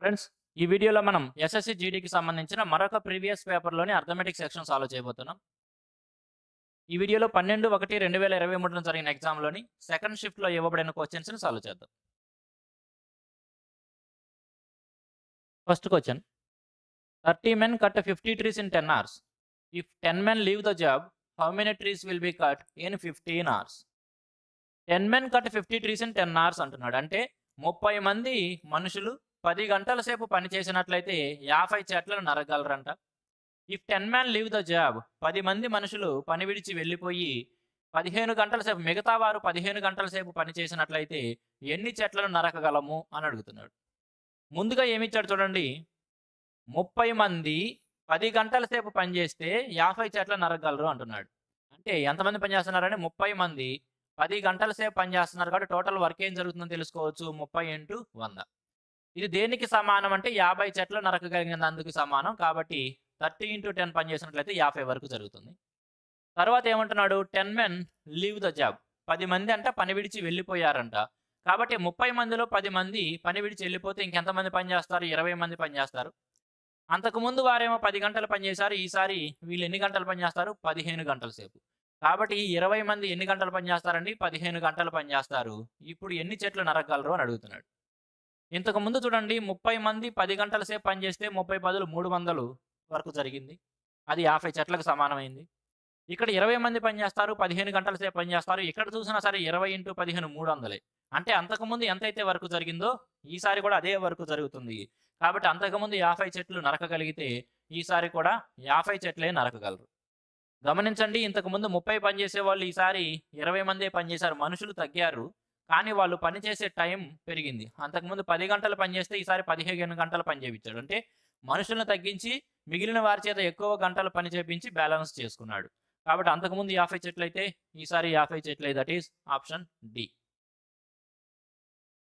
Friends ఈ వీడియోలో మనం ఎస్ఎస్సి జీడీకి సంబంధించిన మరొక ప్రీవియస్ పేపర్లోని అర్థమెటిక్ సెక్షన్ సాల్వ్ చేయబోతున్నాం. ఈ వీడియోలో పన్నెండు ఒకటి రెండు వేల ఇరవై మూడున జరిగిన ఎగ్జామ్లోని సెకండ్ షిఫ్ట్లో ఇవ్వబడిన క్వశ్చన్స్ని సాల్వ్ చేద్దాం. First question thirty men cut fifty trees in ten hours if ten men leave the job how many trees will be cut in fifteen hours ten men cut fifty trees in ten hours అంటున్నాడు. అంటే ముప్పై మంది మనుషులు పది గంటల సేపు పని చేసినట్లయితే యాభై చెట్లను నరగలరంట. If ten man leave the job పది మంది మనుషులు పని విడిచి వెళ్ళిపోయి పదిహేను గంటల సేపు మిగతా వారు పదిహేను గంటల సేపు పనిచేసినట్లయితే ఎన్ని చెట్లను నరకగలము అని అడుగుతున్నాడు. ముందుగా ఏమిచ్చాడు చూడండి. ముప్పై మంది పది గంటల సేపు పనిచేస్తే యాభై చెట్లు నరకగలరు అంటున్నాడు. అంటే ఎంతమంది పనిచేస్తున్నారని ముప్పై మంది పది గంటల సేపు పనిచేస్తున్నారు కాబట్టి టోటల్ వర్క్ ఏం జరుగుతుందో తెలుసుకోవచ్చు. ముప్పై ఇంటూ వంద. ఇది దేనికి సమానం అంటే యాభై చెట్లు నరకగలిగినందుకు సమానం. కాబట్టి థర్టీ ఇంటూ టెన్ పని చేసినట్లయితే యాభై వరకు జరుగుతుంది. తర్వాత ఏమంటున్నాడు? Ten men leave the job పది మంది అంట పని విడిచి వెళ్ళిపోయారంట. కాబట్టి ముప్పై మందిలో పది మంది పని విడిచి వెళ్ళిపోతే ఇంకెంతమంది పని చేస్తారు? ఇరవై మంది పని చేస్తారు. అంతకుముందు వారేమో పది గంటలు పనిచేశారు ఈసారి వీళ్ళు ఎన్ని గంటలు పనిచేస్తారు పదిహేను గంటల సేపు. కాబట్టి ఈ ఇరవై మంది ఎన్ని గంటలు పనిచేస్తారండి పదిహేను గంటలు పనిచేస్తారు ఇప్పుడు ఎన్ని చెట్లు నరకగలరు అని అడుగుతున్నాడు. ఇంతకు ముందు చూడండి ముప్పై మంది పది గంటల సేపు పనిచేస్తే ముప్పై పదులు మూడు వందలు వరకు జరిగింది. అది యాభై చెట్లకు సమానమైంది. ఇక్కడ ఇరవై మంది పనిచేస్తారు పదిహేను గంటల సేపు పనిచేస్తారు ఇక్కడ చూసినా సరే ఇరవై ఇంటూ పదిహేను మూడు వందలే. అంటే అంతకుముందు ఎంతైతే వరకు జరిగిందో ఈసారి కూడా అదే వరకు జరుగుతుంది. కాబట్టి అంతకుముందు యాభై చెట్లు నరకగలిగితే ఈసారి కూడా యాభై చెట్లే నరకగలరు. గమనించండి ఇంతకుముందు ముప్పై పనిచేసే వాళ్ళు ఈసారి ఇరవై మందే పనిచేశారు మనుషులు తగ్గారు. కానీ వాళ్ళు పనిచేసే టైం పెరిగింది. అంతకుముందు పది గంటలు పనిచేస్తే ఈసారి పదిహేను గంటలు పని చేయించాడు అంటే మనుషులను తగ్గించి మిగిలిన వారి చేత ఎక్కువ గంటలు పని చేపించి బ్యాలెన్స్ చేసుకున్నాడు. కాబట్టి అంతకుముందు యాభై చెట్లు అయితే ఈసారి యాభై చెట్లు. That is option D.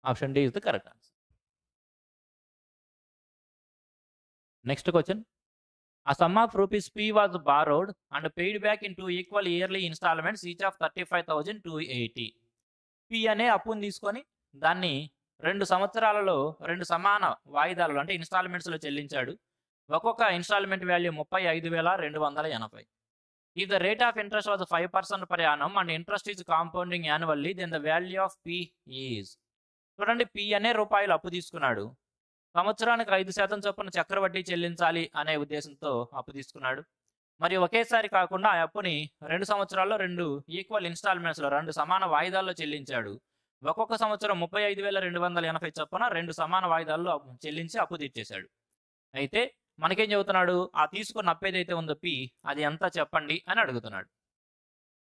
Option D is the correct answer. Next question. A sum of rupees P was borrowed and paid back in two equal yearly installments each of 35,280. P అనే అప్పుని తీసుకొని దాన్ని రెండు సంవత్సరాలలో రెండు సమాన వాయిదాలలో అంటే ఇన్స్టాల్మెంట్స్లో చెల్లించాడు. ఒక్కొక్క ఇన్స్టాల్మెంట్ వాల్యూ ముప్పై ఐదు వేల రెండు వందల ఎనభై. If the rate of interest was five percent per annum and interest is compounding annually then the value of P is చూడండి పి అనే రూపాయలు అప్పు తీసుకున్నాడు. సంవత్సరానికి ఐదు శాతం చొప్పున చక్రవడ్డీ చెల్లించాలి అనే ఉద్దేశంతో అప్పు తీసుకున్నాడు. మరి ఒకేసారి కాకుండా ఆ అప్పుని రెండు సంవత్సరాల్లో రెండు ఈక్వల్ ఇన్స్టాల్మెంట్స్లో రెండు సమాన వాయిదాల్లో చెల్లించాడు. ఒక్కొక్క సంవత్సరం ముప్పై ఐదు వేల రెండు వందల ఎనభై చొప్పున రెండు సమాన వాయిదాల్లో అప్పు- చెల్లించి అప్పు తీర్చేశాడు. అయితే మనకేం చెబుతున్నాడు ఆ తీసుకున్న అప్పు ఏదైతే ఉందో పి అది ఎంత చెప్పండి అని అడుగుతున్నాడు.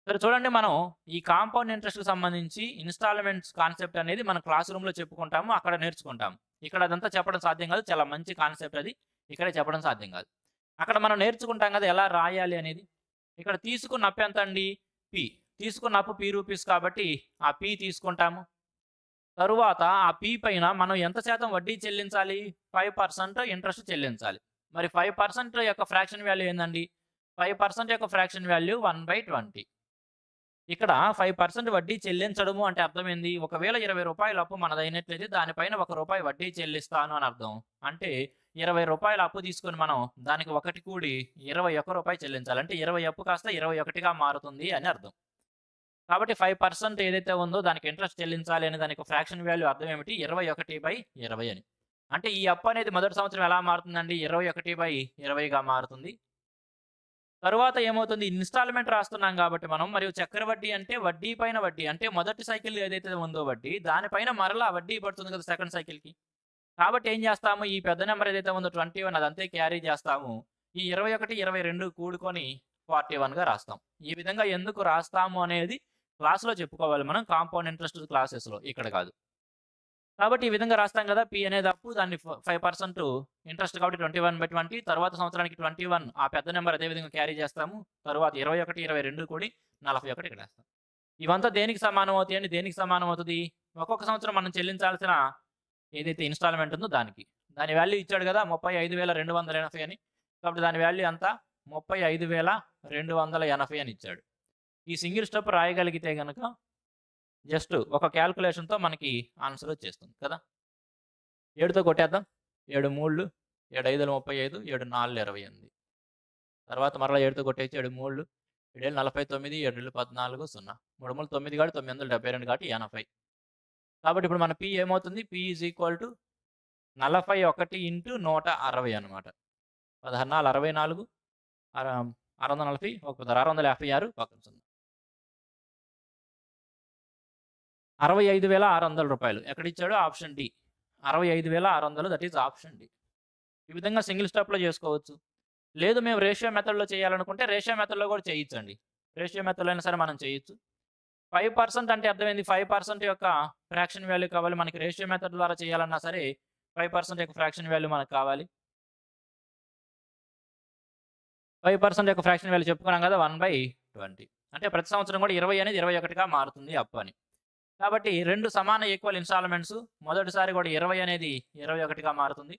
సరే చూడండి మనం ఈ కాంపౌండ్ ఇంట్రెస్ట్కి సంబంధించి ఇన్స్టాల్మెంట్స్ కాన్సెప్ట్ అనేది మన క్లాస్ రూమ్లో చెప్పుకుంటాము అక్కడ నేర్చుకుంటాము. ఇక్కడ అదంతా చెప్పడం సాధ్యం కాదు చాలా మంచి కాన్సెప్ట్ అది. ఇక్కడే చెప్పడం సాధ్యం కాదు. అక్కడ మనం నేర్చుకుంటాం కదా ఎలా రాయాలి అనేది. ఇక్కడ తీసుకున్న అప్పు ఎంత అండి? పి తీసుకున్న అప్పు పి రూపీస్ కాబట్టి ఆ పి తీసుకుంటాము. తరువాత ఆ పి పైన మనం ఎంత శాతం వడ్డీ చెల్లించాలి? ఫైవ్ పర్సెంట్ ఇంట్రెస్ట్ చెల్లించాలి. మరి ఫైవ్ పర్సెంట్ యొక్క ఫ్రాక్షన్ వాల్యూ ఏందండి? ఫైవ్ పర్సెంట్ యొక్క fraction value one by twenty ఇక్కడ ఫైవ్ పర్సెంట్ వడ్డీ చెల్లించడము అంటే అర్థం ఏంది? ఒకవేళ ఇరవై రూపాయల అప్పు మనదైనట్లయితే దానిపైన ఒక రూపాయి వడ్డీ చెల్లిస్తాను అని అర్థం. అంటే ఇరవై రూపాయల అప్పు తీసుకొని మనం దానికి ఒకటి కూడి ఇరవై ఒక్క రూపాయి చెల్లించాలి. అంటే ఇరవై అప్పు కాస్త ఇరవై ఒకటిగా మారుతుంది అని అర్థం. కాబట్టి ఫైవ్ పర్సెంట్ ఏదైతే ఉందో దానికి ఇంట్రెస్ట్ చెల్లించాలి అని దానికి ఫ్రాక్షన్ వాల్యూ అర్థం ఏమిటి? ఇరవై ఒకటి బై ఇరవై అని. అంటే ఈ అప్పు అనేది మొదటి సంవత్సరం ఎలా మారుతుందండి? ఇరవై ఒకటి బై ఇరవైగా మారుతుంది. తరువాత ఏమవుతుంది? ఇన్స్టాల్మెంట్ రాస్తున్నాం కాబట్టి మనం. మరియు చక్రవడ్డీ అంటే వడ్డీ పైన వడ్డీ. అంటే మొదటి సైకిల్ ఏదైతే ఉందో వడ్డీ దానిపైన మరలా వడ్డీ పడుతుంది కదా సెకండ్ సైకిల్కి. కాబట్టి ఏం చేస్తాము? ఈ పెద్ద నెంబర్ ఏదైతే ఉందో ట్వంటీ వన్ అదంతే క్యారీ చేస్తాము. ఈ ఇరవై ఒకటి ఇరవై రెండు కూడుకొని ఫార్టీ వన్గా రాస్తాం. ఈ విధంగా ఎందుకు రాస్తాము అనేది క్లాస్లో చెప్పుకోవాలి మనం. కాంపౌండ్ ఇంట్రెస్ట్ క్లాసెస్లో ఇక్కడ కాదు. కాబట్టి ఈ విధంగా రాస్తాం కదా. పి అనేది అప్పు దాన్ని ఫైవ్ పర్సెంట్ ఇంట్రెస్ట్ కాబట్టి ట్వంటీ వన్ బై ట్వంటీ తర్వాత సంవత్సరానికి ట్వంటీ వన్ ఆ పెద్ద నెంబర్ అదే విధంగా క్యారీ చేస్తాము. తర్వాత ఇరవై ఒకటి ఇరవై రెండు కూడి నలభై ఒకటి ఇక్కడ వేస్తాం ఇవంతా దేనికి సమానం అవుతాయి దేనికి సమానం అవుతుంది? ఒక్కొక్క సంవత్సరం మనం చెల్లించాల్సిన ఏదైతే ఇన్స్టాల్మెంట్ ఉందో దానికి. దాని వాల్యూ ఇచ్చాడు కదా ముప్పై ఐదు వేల రెండు వందల ఎనభై అని. కాబట్టి దాని వాల్యూ అంతా ముప్పై ఐదు వేల రెండు వందల ఎనభై అని ఇచ్చాడు. ఈ సింగిల్ స్టెప్ రాయగలిగితే కనుక జస్ట్ ఒక క్యాల్కులేషన్తో మనకి ఆన్సర్ వచ్చేస్తుంది కదా. ఏడుతో కొట్టేద్దాం. ఏడు మూళ్ళు ఏడు ఐదులు ముప్పై ఐదు ఏడు నాలుగు ఇరవై ఎనిమిది. తర్వాత మరలా ఏడుతో కొట్టేసి ఏడు మూళ్ళు ఏడేళ్ళు నలభై తొమ్మిది ఏడు పద్నాలుగు సున్నా. మూడు మూడు తొమ్మిది కాబట్టి తొమ్మిది వందల డెబ్బై రెండు కాబట్టి ఎనభై. కాబట్టి ఇప్పుడు మన పి ఏమవుతుంది? పి ఈజ్ ఈక్వల్ టు నలభై ఒకటి ఇంటూ నూట అరవై అనమాట పదహారు నాలుగు అరవై నాలుగు ఆరు వందల నలభై ఒక పదహారు ఆరు వందల యాభై ఆరు పక్కన సున్నా అరవై ఐదు వేల ఆరు వందల రూపాయలు. ఎక్కడ ఇచ్చాడు ఆప్షన్ డి. అరవై ఐదు వేల ఆరు వందలు దట్ ఈజ్ ఆప్షన్ డి. ఈ విధంగా సింగిల్ స్టాప్లో చేసుకోవచ్చు. లేదు మేము రేషియో మెథడ్లో చేయాలనుకుంటే రేషియో మెథడ్లో కూడా చేయొచ్చండి రేషియో మెథడ్లో అయినా సరే మనం చేయొచ్చు. ఫైవ్ పర్సెంట్ అంటే అర్థమైంది. ఫైవ్ పర్సెంట్ యొక్క ఫ్రాక్షన్ వాల్యూ కావాలి. మనకి రేషియో మెథడ్ ద్వారా చేయాలన్నా సరే ఫైవ్ పర్సెంట్ యొక్క ఫ్రాక్షన్ వాల్యూ మనకు కావాలి. ఫైవ్ పర్సెంట్ యొక్క ఫ్రాక్షన్ వాల్యూ చెప్పుకున్నాం కదా వన్ బై ట్వంటీ. అంటే ప్రతి సంవత్సరం కూడా ఇరవై అనేది ఇరవై ఒకటిగా మారుతుంది అప్పు అని. కాబట్టి రెండు సమాన ఈక్వల్ ఇన్స్టాల్మెంట్స్ మొదటిసారి కూడా ఇరవై అనేది ఇరవై ఒకటిగా మారుతుంది.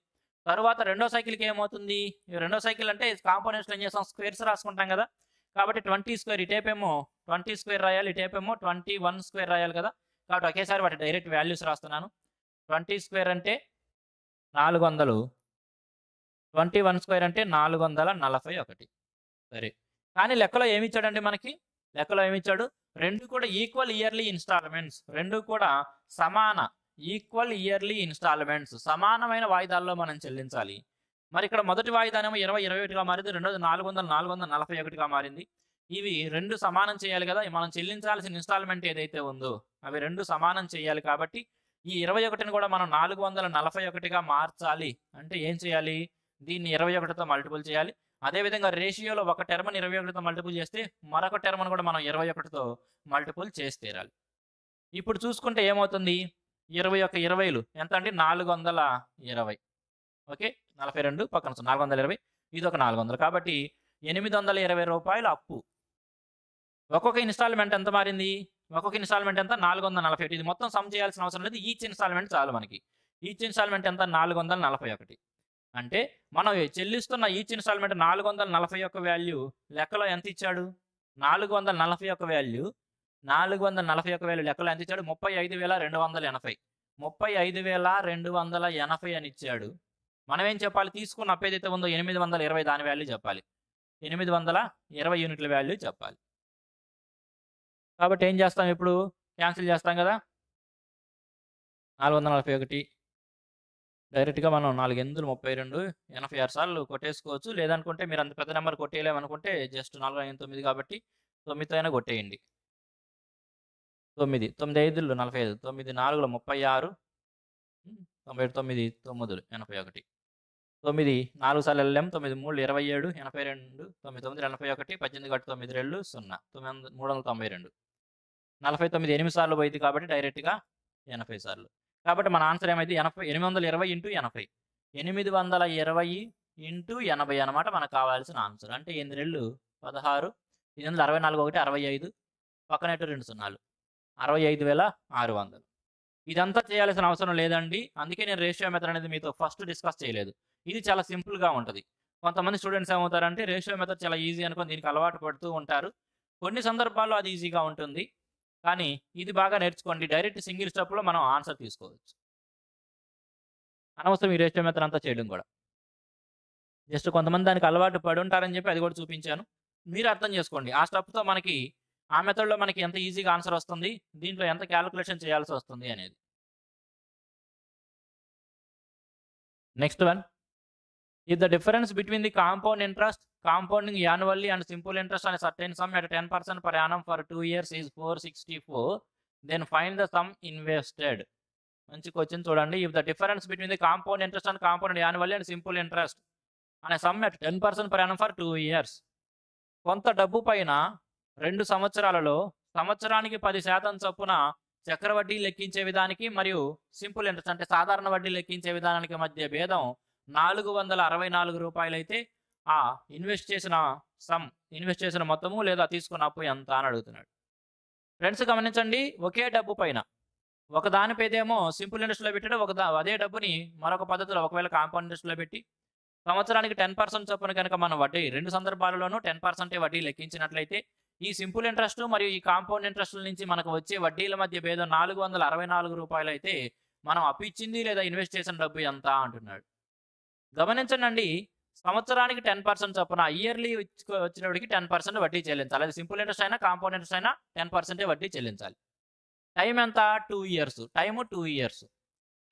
తరువాత రెండో సైకిల్కి ఏమవుతుంది? రెండో సైకిల్ అంటే కాంపోనెంట్స్ ఏం చేస్తాం? స్క్వేర్స్ రాసుకుంటాం కదా. కాబట్టి ట్వంటీ స్క్వేర్ ఇటేపేమో ట్వంటీ స్క్వేర్ రాయాలి ఇటేపేమో ట్వంటీ వన్ స్క్వేర్ రాయాలి కదా. కాబట్టి ఒకేసారి వాటి డైరెక్ట్ వాల్యూస్ రాస్తున్నాను. ట్వంటీ స్క్వేర్ అంటే నాలుగు వందలు. ట్వంటీ వన్ స్క్వేర్ అంటే నాలుగు వందల నలభై ఒకటి. సరే. కానీ లెక్కలో ఏమి ఇచ్చాడండి మనకి? లెక్కలో ఏమి ఇచ్చాడు? రెండు కూడా ఈక్వల్ ఇయర్లీ ఇన్స్టాల్మెంట్స్. రెండు కూడా సమాన ఈక్వల్ ఇయర్లీ ఇన్స్టాల్మెంట్స్. సమానమైన వాయిదాల్లో మనం చెల్లించాలి. మరి ఇక్కడ మొదటి వాయిదానేమో ఇరవై ఇరవై ఒకటిగా మారింది. రెండోది నాలుగు వందల నాలుగు వందల నలభై ఒకటిగా మారింది. ఇవి రెండు సమానం చేయాలి కదా. మనం చెల్లించాల్సిన ఇన్స్టాల్మెంట్ ఏదైతే ఉందో అవి రెండు సమానం చేయాలి కాబట్టి ఈ ఇరవై ఒకటిని కూడా మనం నాలుగు వందల నలభై ఒకటిగా మార్చాలి. అంటే ఏం చేయాలి? దీన్ని ఇరవై ఒకటితో మల్టిపుల్ చేయాలి. అదేవిధంగా రేషియోలో ఒక టెర్మన్ ఇరవై ఒకటితో మల్టిపుల్ చేస్తే మరొక టెర్మన్ కూడా మనం ఇరవై ఒకటితో మల్టిపుల్ చేసి తీరాలి. ఇప్పుడు చూసుకుంటే ఏమవుతుంది? ఇరవై ఒక ఇరవైలు. ఎంత అంటే నాలుగు వందల ఇరవై. ఓకే? నలభై రెండు పక్కన నాలుగు వందల ఇరవై. ఇది ఒక నాలుగు వందలు. కాబట్టి ఎనిమిది వందల ఇరవై రూపాయలు అప్పు. ఒక్కొక్క ఇన్స్టాల్మెంట్ ఎంత మారింది? ఒక్కొక్క ఇన్స్టాల్మెంట్ ఎంత? నాలుగు వందల నలభై ఒకటి. ఇది మొత్తం సమ్ చేయాల్సిన అవసరం లేదు. ఈచ్ ఇన్స్టాల్మెంట్ చాలు మనకి. ఈచ్ ఇన్స్టాల్మెంట్ ఎంత? నాలుగు వందల నలభై ఒకటి. అంటే మనం చెల్లిస్తున్న ఈచ్ ఇన్స్టాల్మెంట్ నాలుగు వందల నలభై ఒక్క వాల్యూ లెక్కలో ఎంత ఇచ్చాడు? నాలుగు వందల నలభై ఒక్క వాల్యూ. నాలుగు వందల నలభై ఒక్క వాల్యూ లెక్కలో ఎంత ఇచ్చాడు? ముప్పై ఐదు వేల రెండు వందల ఎనభై. ముప్పై ఐదు వేల రెండు వందల ఎనభై అని ఇచ్చాడు. మనం ఏం చెప్పాలి? తీసుకున్న అప్పు ఏదైతే ఉందో ఎనిమిది వందల ఇరవై దాని వాల్యూ చెప్పాలి. ఎనిమిది వందల ఇరవై యూనిట్ల వాల్యూ చెప్పాలి. కాబట్టి ఏం చేస్తాం ఇప్పుడు? క్యాన్సిల్ చేస్తాం కదా? నాలుగు వందల నలభై ఒకటి. డైరెక్ట్గా మనం నాలుగు ఎందులు ముప్పై రెండు ఎనభై ఆరు సార్లు కొట్టేసుకోవచ్చు. లేదనుకుంటే మీరు అంత పెద్ద నెంబర్ కొట్టేయలేమనుకుంటే జస్ట్ నాలుగు ఐదు తొమ్మిది కాబట్టి తొమ్మిదితో అయినా కొట్టేయండి. తొమ్మిది తొమ్మిది ఐదులు నలభై ఐదు తొమ్మిది నాలుగులో ముప్పై ఆరు తొంభై తొమ్మిది తొమ్మిదిలు ఎనభై ఒకటి. తొమ్మిది నాలుగు సార్లు ఎల్ఎం తొమ్మిది మూడు ఇరవై ఏడు ఎనభై రెండు తొమ్మిది తొమ్మిది ఎనభై ఒకటి పద్దెనిమిది గట్టు తొమ్మిది రెండు సున్నా తొమ్మిది వందల మూడు వందల తొంభై రెండు. నలభై తొమ్మిది ఎనిమిది సార్లు పోయింది కాబట్టి డైరెక్ట్గా ఎనభై సార్లు. కాబట్టి మన ఆన్సర్ ఏమైంది? ఎనభై ఎనిమిది వందల ఇరవై ఇంటూ ఎనభై. ఎనిమిది వందల ఇరవై ఇంటూ ఎనభై అనమాట మనకు కావాల్సిన ఆన్సర్. అంటే ఎనిమిది రెళ్ళు పదహారు ఎనిమిది వందల అరవై నాలుగు ఒకటి అరవై ఐదు పక్కన రెండు సున్నాలు? అరవై ఐదు వేల ఆరు వందలు. ఇదంతా చేయాల్సిన అవసరం లేదండి. అందుకే నేను రేషియో మెథడ్ అనేది మీతో ఫస్ట్ డిస్కస్ చేయలేదు. ఇది చాలా సింపుల్గా ఉంటుంది. కొంతమంది స్టూడెంట్స్ ఏమవుతారంటే రేషియో మెథడ్ చాలా ఈజీ అనుకుని దీనికి అలవాటు పడుతూ ఉంటారు. కొన్ని సందర్భాల్లో అది ఈజీగా ఉంటుంది. కానీ ఇది బాగా నేర్చుకోండి. డైరెక్ట్ సింగిల్ స్టెప్లో మనం ఆన్సర్ తీసుకోవచ్చు. అనవసరం ఈ రేషియో మెథడ్ అంతా చేయడం కూడా. జస్ట్ కొంతమంది దానికి అలవాటు పడి ఉంటారని చెప్పి అది కూడా చూపించాను. మీరు అర్థం చేసుకోండి. ఆ స్టెప్తో మనకి ఆ మెథడ్లో మనకి ఎంత ఈజీగా ఆన్సర్ వస్తుంది? దీంట్లో ఎంత క్యాలిక్యులేషన్ చేయాల్సి వస్తుంది అనేది. Next one. If the difference between the compound interest compounding annually and simple interest అనే certain sum at ten percent per annum for two years is four sixty four then find the sum invested మంచి question చూడండి. If the difference between the compound interest and compound annually and simple interest అనే sum at ten percent per annum for two years కొంత డబ్బు పైన రెండు సంవత్సరాలలో సంవత్సరానికి పది శాతం చొప్పున చక్రవడ్డీ లెక్కించే విధానికి మరియు సింపుల్ ఇంట్రెస్ట్ అంటే సాధారణ వడ్డీ లెక్కించే విధానానికి మధ్య భేదం నాలుగు వందల అరవై నాలుగు రూపాయలు అయితే ఆ ఇన్వెస్ట్ చేసిన సమ్ ఇన్వెస్ట్ చేసిన మొత్తము లేదా తీసుకున్న అప్పు ఎంత అని అడుగుతున్నాడు. ఫ్రెండ్స్ గమనించండి ఒకే డబ్బు పైన ఒక దానిపైదేమో సింపుల్ ఇంట్రెస్ట్లో పెట్టాడు ఒక అదే డబ్బుని మరొక పద్ధతిలో ఒకవేళ కాంపౌండ్ ఇంట్రెస్ట్లో పెట్టి సంవత్సరానికి టెన్ పర్సెంట్ చొప్పున కనుక మనం వడ్డీ రెండు సందర్భాలలోనూ టెన్ పర్సెంటే వడ్డీ లెక్కించినట్లయితే ఈ సింపుల్ ఇంట్రెస్ట్ మరియు ఈ కాంపౌండ్ ఇంట్రెస్ట్ నుంచి మనకు వచ్చే వడ్డీల మధ్య భేదం నాలుగు వందల అరవై నాలుగు రూపాయలు అయితే మనం అప్పు ఇచ్చింది లేదా ఇన్వెస్ట్ చేసిన డబ్బు ఎంత అంటున్నాడు. గమనించండి సంవత్సరానికి టెన్ పర్సెంట్ చొప్పున ఇయర్లీ వచ్చినప్పటికి టెన్ పర్సెంట్ వడ్డీ చెల్లించాలి. అది సింపుల్ ఇంట్రెస్ట్ అయినా కాంపౌండ్ ఇంట్రెస్ట్ అయినా టెన్ పర్సెంటే వడ్డీ చెల్లించాలి. టైం ఎంత? Two years. Time two years.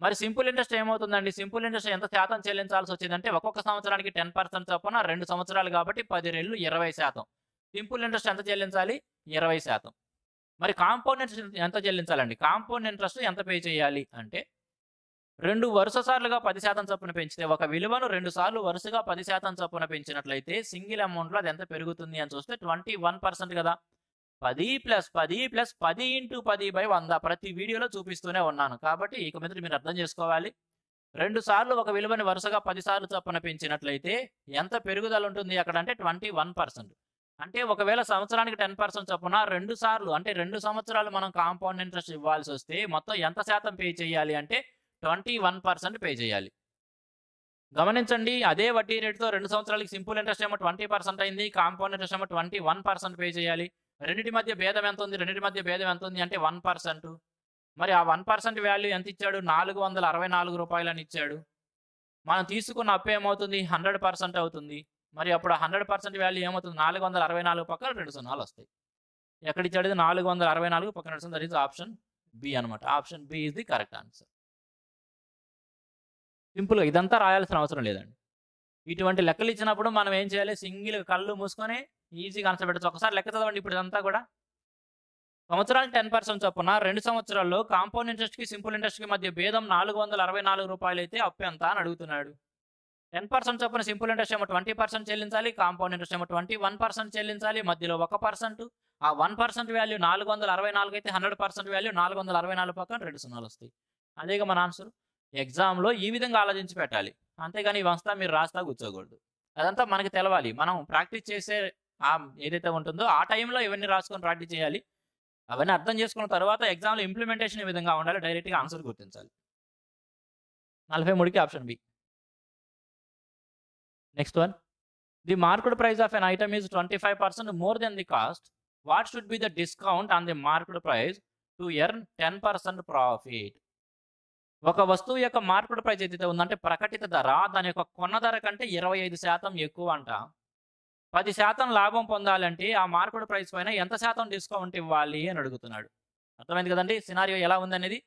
మరి సింపుల్ ఇంట్రెస్ట్ ఏమవుతుందండి? సింపుల్ ఇంట్రెస్ట్ ఎంత శాతం చెల్లించాల్సి వచ్చిందంటే ఒక్కొక్క సంవత్సరానికి టెన్ పర్సెంట్ చొప్పున రెండు సంవత్సరాలు కాబట్టి పది రెళ్ళు ఇరవై శాతం. సింపుల్ ఇంట్రెస్ట్ ఎంత చెల్లించాలి? ఇరవై శాతం. మరి కాంపౌండ్ ఇంట్రెస్ట్ ఎంత చెల్లించాలండి? కాంపౌండ్ ఇంట్రెస్ట్ ఎంత పే చేయాలి అంటే రెండు వరుస సార్లుగా పది శాతం చొప్పున పెంచితే ఒక విలువను రెండు సార్లు వరుసగా పది శాతం చొప్పున పెంచినట్లయితే సింగిల్ అమౌంట్లో అది ఎంత పెరుగుతుంది అని చూస్తే ట్వంటీ వన్ పర్సెంట్ కదా. పది ప్లస్ పది ప్లస్ పది ఇంటూ పది బై వంద ప్రతి వీడియోలో చూపిస్తూనే ఉన్నాను. కాబట్టి ఇక మీద మీరు అర్థం చేసుకోవాలి. రెండు సార్లు ఒక విలువని వరుసగా పది సార్లు చొప్పున పెంచినట్లయితే ఎంత పెరుగుదల ఉంటుంది అక్కడ అంటే ట్వంటీ వన్ పర్సెంట్. అంటే ఒకవేళ సంవత్సరానికి టెన్ పర్సెంట్ చొప్పున రెండు సార్లు అంటే రెండు సంవత్సరాలు మనం కాంపౌండ్ ఇంట్రెస్ట్ ఇవ్వాల్సి వస్తే మొత్తం ఎంత శాతం పే చేయాలి అంటే ట్వంటీ వన్ పర్సెంట్ పే చేయాలి. గమనించండి అదే వడ్డీ రేటుతో రెండు సంవత్సరాలకి సింపుల్ ఇంట్రెస్ట్ ఏమో ట్వంటీ పర్సెంట్ అయింది కాంపౌండ్ ఇంట్రెస్ట్ ఏమో ట్వంటీ వన్ పర్సెంట్ పే చేయాలి. రెండింటి మధ్య భేదం ఎంత ఉంది? రెండింటి మధ్య భేదం ఎంత ఉంది అంటే వన్ పర్సెంట్. మరి ఆ వన్ పర్సెంట్ వాల్యూ ఎంత ఇచ్చాడు? నాలుగు వందల అరవై నాలుగు రూపాయలు అని ఇచ్చాడు. మనం తీసుకున్న అప్పు ఏమవుతుంది? హండ్రెడ్ పర్సెంట్ అవుతుంది. మరి అప్పుడు హండ్రెడ్ పర్సెంట్ వాల్యూ ఏమవుతుంది? నాలుగు వందల అరవై నాలుగు పక్కన రెండు సున్నాలు వస్తాయి. ఎక్కడ ఇచ్చాడు నాలుగు వందల అరవై నాలుగు పక్కన రెండు దట్ ఈస్ ఆప్షన్ బి అనమాట option B is the correct answer. సింపుల్గా ఇదంతా రాయాల్సిన అవసరం లేదండి. ఇటువంటి లెక్కలు ఇచ్చినప్పుడు మనం ఏం చేయాలి? సింగిల్ కళ్ళు మూసుకొని ఈజీగా ఆన్సర్ పెట్టచ్చు. ఒకసారి లెక్క చదవండి ఇప్పుడు ఇదంతా కూడా. సంవత్సరానికి టెన్ పర్సెంట్ చొప్పున రెండు సంవత్సరాల్లో కాంపౌండ్ ఇంట్రెస్ట్కి సింపుల్ ఇంట్రెస్ట్కి మధ్య భేదం నాలుగు వందల అరవై నాలుగు రూపాయలు అయితే అప్పు ఎంత అని అడుగుతున్నాడు. టెన్ పర్సెంట్ చొప్పున సింపుల్ ఇంట్రెస్ట్ ఏమో ట్వంటీ పర్సెంట్ చెల్లించాలి కాంపౌండ్ ఇంట్రెస్ట్ ఏమో ట్వంటీ వన్ పర్సెంట్ చెల్లించాలి మధ్యలో ఒక పర్సెంట్ ఆ వన్ పర్సెంట్ వాల్యూ నాలుగు వందల అరవై నాలుగు అయితే హండ్రెడ్ పర్సెంట్ వాల్యూ నాలుగు వందల అరవై నాలుగు పక్కన రెండు సున్నాలు వస్తాయి. అదేగా మన ఆన్సర్ ఎగ్జామ్లో ఈ విధంగా ఆలోచించి పెట్టాలి. అంతేగాని వంశ మీరు రాస్తా కూర్చోకూడదు. అదంతా మనకి తెలవాలి. మనం ప్రాక్టీస్ చేసే ఆ ఏదైతే ఉంటుందో ఆ టైంలో ఇవన్నీ రాసుకొని ప్రాక్టీస్ చేయాలి. అవన్నీ అర్థం చేసుకున్న తర్వాత ఎగ్జామ్లో ఇంప్లిమెంటేషన్ ఈ విధంగా ఉండాలి డైరెక్ట్గా ఆన్సర్ గుర్తించాలి. నలభై మూడుకి option B next one the market price of an item is twenty five percent more than the cost what should be the discount on the market price to earn ten percent profit ఒక వస్తువు యొక్క market price ఏదైతే ఉందంటే ప్రకటిత ధర దాని యొక్క కొన్న ధర కంటే ఇరవై ఐదు శాతం ఎక్కువ అంట. పది శాతం లాభం పొందాలంటే ఆ మార్కెట్ ప్రైస్ పైన ఎంత శాతం డిస్కౌంట్ ఇవ్వాలి అని అడుగుతున్నాడు. అర్థమైంది కదండి? సినారియో ఎలా ఉందనేది?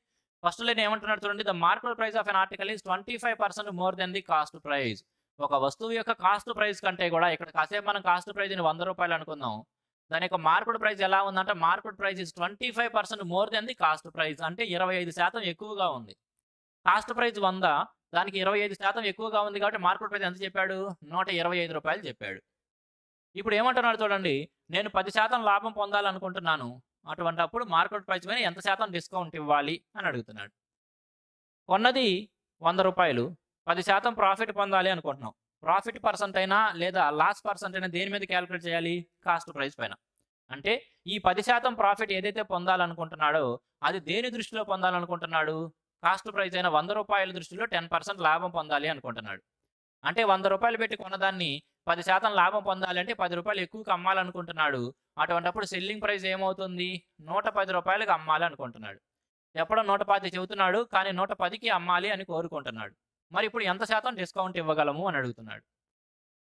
ఫస్ట్ నేను ఏమంటున్నాడు చూడండి. The market price of an article is twenty five percent more than the cost price ఒక వస్తువు యొక్క కాస్ట్ ప్రైస్ కంటే కూడా ఇక్కడ కాసేపు మనం కాస్ట్ ప్రైజ్ని వంద రూపాయలు అనుకుందాం. దాని యొక్క మార్కెట్ ప్రైస్ ఎలా ఉందంటే market price is twenty five percent more than the cost price అంటే ఇరవై ఐదు శాతం ఎక్కువగా ఉంది. కాస్ట్ ప్రైస్ వంద దానికి ఇరవై ఐదు శాతం ఎక్కువగా ఉంది కాబట్టి మార్కెట్ ప్రైస్ ఎంత చెప్పాడు? నూట ఇరవై ఐదు రూపాయలు చెప్పాడు. ఇప్పుడు ఏమంటున్నాడు చూడండి నేను పది శాతం లాభం పొందాలనుకుంటున్నాను. అటువంటి అప్పుడు మార్కెట్ ప్రైస్ పైన ఎంత శాతం డిస్కౌంట్ ఇవ్వాలి అని అడుగుతున్నాడు. కొన్నది వంద రూపాయలు పది శాతం ప్రాఫిట్ పొందాలి అనుకుంటున్నాం. ప్రాఫిట్ పర్సెంట్ అయినా లేదా లాస్ పర్సెంట్ అయినా దేని మీద క్యాలిక్యులేట్ చేయాలి? కాస్ట్ ప్రైస్ పైన. అంటే ఈ పది శాతం ప్రాఫిట్ ఏదైతే పొందాలనుకుంటున్నాడో అది దేని దృష్టిలో పొందాలనుకుంటున్నాడు? కాస్ట్ ప్రైస్ అయిన వంద రూపాయల దృష్టిలో టెన్ పర్సెంట్ లాభం పొందాలి అనుకుంటున్నాడు. అంటే వంద రూపాయలు పెట్టి కొన్నదాన్ని పది శాతం లాభం పొందాలి అంటే పది రూపాయలు ఎక్కువగా అమ్మాలనుకుంటున్నాడు. అటువంటప్పుడు సెల్లింగ్ ప్రైస్ ఏమవుతుంది? నూట పది రూపాయలకు అమ్మాలి అనుకుంటున్నాడు ఎప్పుడో నూట పది చెబుతున్నాడు కానీ నూట పదికి అమ్మాలి అని కోరుకుంటున్నాడు. మరి ఇప్పుడు ఎంత శాతం డిస్కౌంట్ ఇవ్వగలము అని అడుగుతున్నాడు.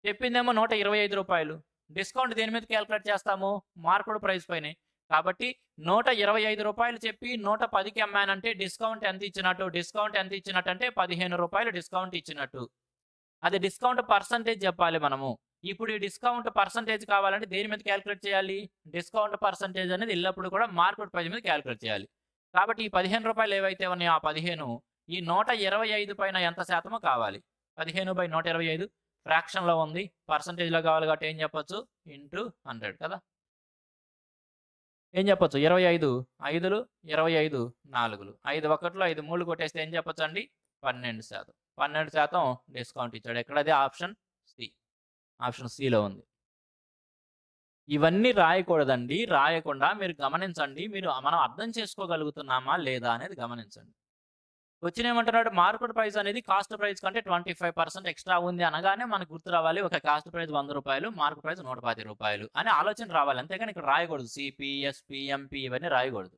చెప్పిందేమో నూట ఇరవై ఐదు రూపాయలు. డిస్కౌంట్ దేని మీద క్యాలిక్యులేట్ చేస్తాము? మార్కెట్ ప్రైస్ పైనే. కాబట్టి నూట ఇరవై ఐదు రూపాయలు చెప్పి నూట పదికి అమ్మానంటే డిస్కౌంట్ ఎంత ఇచ్చినట్టు? డిస్కౌంట్ ఎంత ఇచ్చినట్టు అంటే పదిహేను రూపాయలు డిస్కౌంట్ ఇచ్చినట్టు. అది డిస్కౌంట్ పర్సంటేజ్ చెప్పాలి మనము. ఇప్పుడు ఈ డిస్కౌంట్ పర్సంటేజ్ కావాలంటే దేని మీద క్యాల్కులేట్ చేయాలి? డిస్కౌంట్ పర్సంటేజ్ అనేది ఎల్లప్పుడు కూడా మార్కెట్ ప్రైస్ మీద క్యాల్కులేట్ చేయాలి. కాబట్టి ఈ పదిహేను రూపాయలు ఏవైతే ఉన్నాయో ఆ పదిహేను ఈ నూట ఇరవై ఐదు పైన ఎంత శాతమో కావాలి. పదిహేను బై నూట ఇరవై ఐదు ఫ్రాక్షన్లో ఉంది. పర్సంటేజ్లో కావాలి కాబట్టి ఏం చెప్పొచ్చు? ఇంటూ హండ్రెడ్ కదా? ఏం చెప్పొచ్చు? ఇరవై ఐదు ఐదులు ఇరవై ఐదు నాలుగులు. ఐదు ఒకటిలో ఐదు మూడు కొట్టేస్తే ఏం చెప్పొచ్చు అండి? పన్నెండు శాతం. పన్నెండు శాతం డిస్కౌంట్ ఇచ్చాడు. ఎక్కడది? Option C. ఆప్షన్ సిలో ఉంది. ఇవన్నీ రాయకూడదండి. రాయకుండా మీరు గమనించండి. మీరు మనం అర్థం చేసుకోగలుగుతున్నామా లేదా అనేది గమనించండి. వచ్చిన ఏమంటున్నాడు మార్కెట్ ప్రైస్ అనేది కాస్ట్ ప్రైస్ కంటే ట్వంటీ ఫైవ్ పర్సెంట్ ఎక్స్ట్రా ఉంది అనగానే మనకు గుర్తు రావాలి. ఒక కాస్ట్ ప్రైస్ వంద రూపాయలు మార్కెట్ ప్రైస్ నూట పది రూపాయలు అని ఆలోచన రావాలి. అంతేగాని ఇక్కడ రాయకూడదు. సిపిఎస్ పిఎంపి ఎంపీ ఇవన్నీ రాయకూడదు.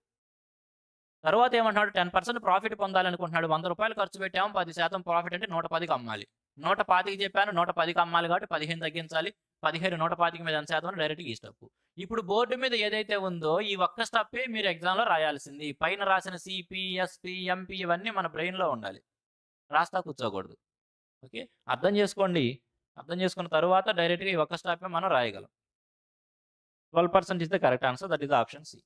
తర్వాత ఏమంటున్నాడు? టెన్ పర్సెంట్ ప్రాఫిట్ పొందాలనుకుంటున్నాడు. వంద రూపాయలు ఖర్చు పెట్టాము. పది శాతం ప్రాఫిట్ అంటే నూట పదికి అమ్మాలి. నూట పాతికి చెప్పాను. నూట పదికి అమ్మాలి కాబట్టి పదిహేను తగ్గించాలి. పదిహేను నూట పాతికి మీద ఎంత శాతం డైరెక్ట్గా ఈ స్టప్పు ఇప్పుడు బోర్డు మీద ఏదైతే ఉందో ఈ ఒక్క స్టెప్పే మీరు ఎగ్జామ్లో రాయాల్సింది. పైన రాసిన సిపి ఎస్పి ఎంపీ ఇవన్నీ మన బ్రెయిన్లో ఉండాలి. రాస్తా కూర్చోకూడదు. ఓకే? అర్థం చేసుకోండి. అర్థం చేసుకున్న తర్వాత డైరెక్ట్గా ఈ ఒక్క స్టాపే మనం రాయగలం. Twelve percent is the correct answer. That is option C.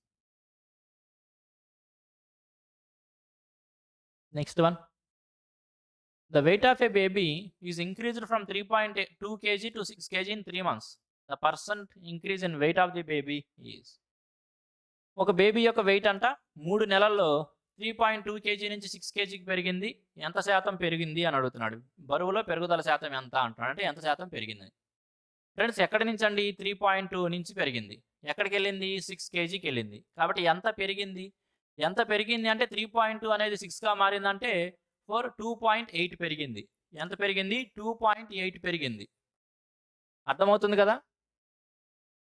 Next one. The weight of a baby is increased from three point two KG to six KG in three months. The percent increase in weight of the baby is. ఒక baby యొక్క weight అంట మూడు నెలల్లో three point two KG నుంచి six కేజీకి పెరిగింది. ఎంత శాతం పెరిగింది అని అడుగుతున్నాడు. బరువులో పెరుగుదల శాతం ఎంత అంటున్నాడు. అంటే ఎంత శాతం పెరిగింది. ఫ్రెండ్స్ ఎక్కడి నుంచి అండి త్రీ పాయింట్ టూ నుంచి పెరిగింది? ఎక్కడికి వెళ్ళింది? సిక్స్ కేజీకి వెళ్ళింది. కాబట్టి ఎంత పెరిగింది? ఎంత పెరిగింది అంటే త్రీ పాయింట్ టూ అనేది సిక్స్గా మారిందంటే ఫోర్ టూ పాయింట్ ఎయిట్ పెరిగింది. ఎంత పెరిగింది? టూ పాయింట్ ఎయిట్ పెరిగింది. అర్థమవుతుంది కదా?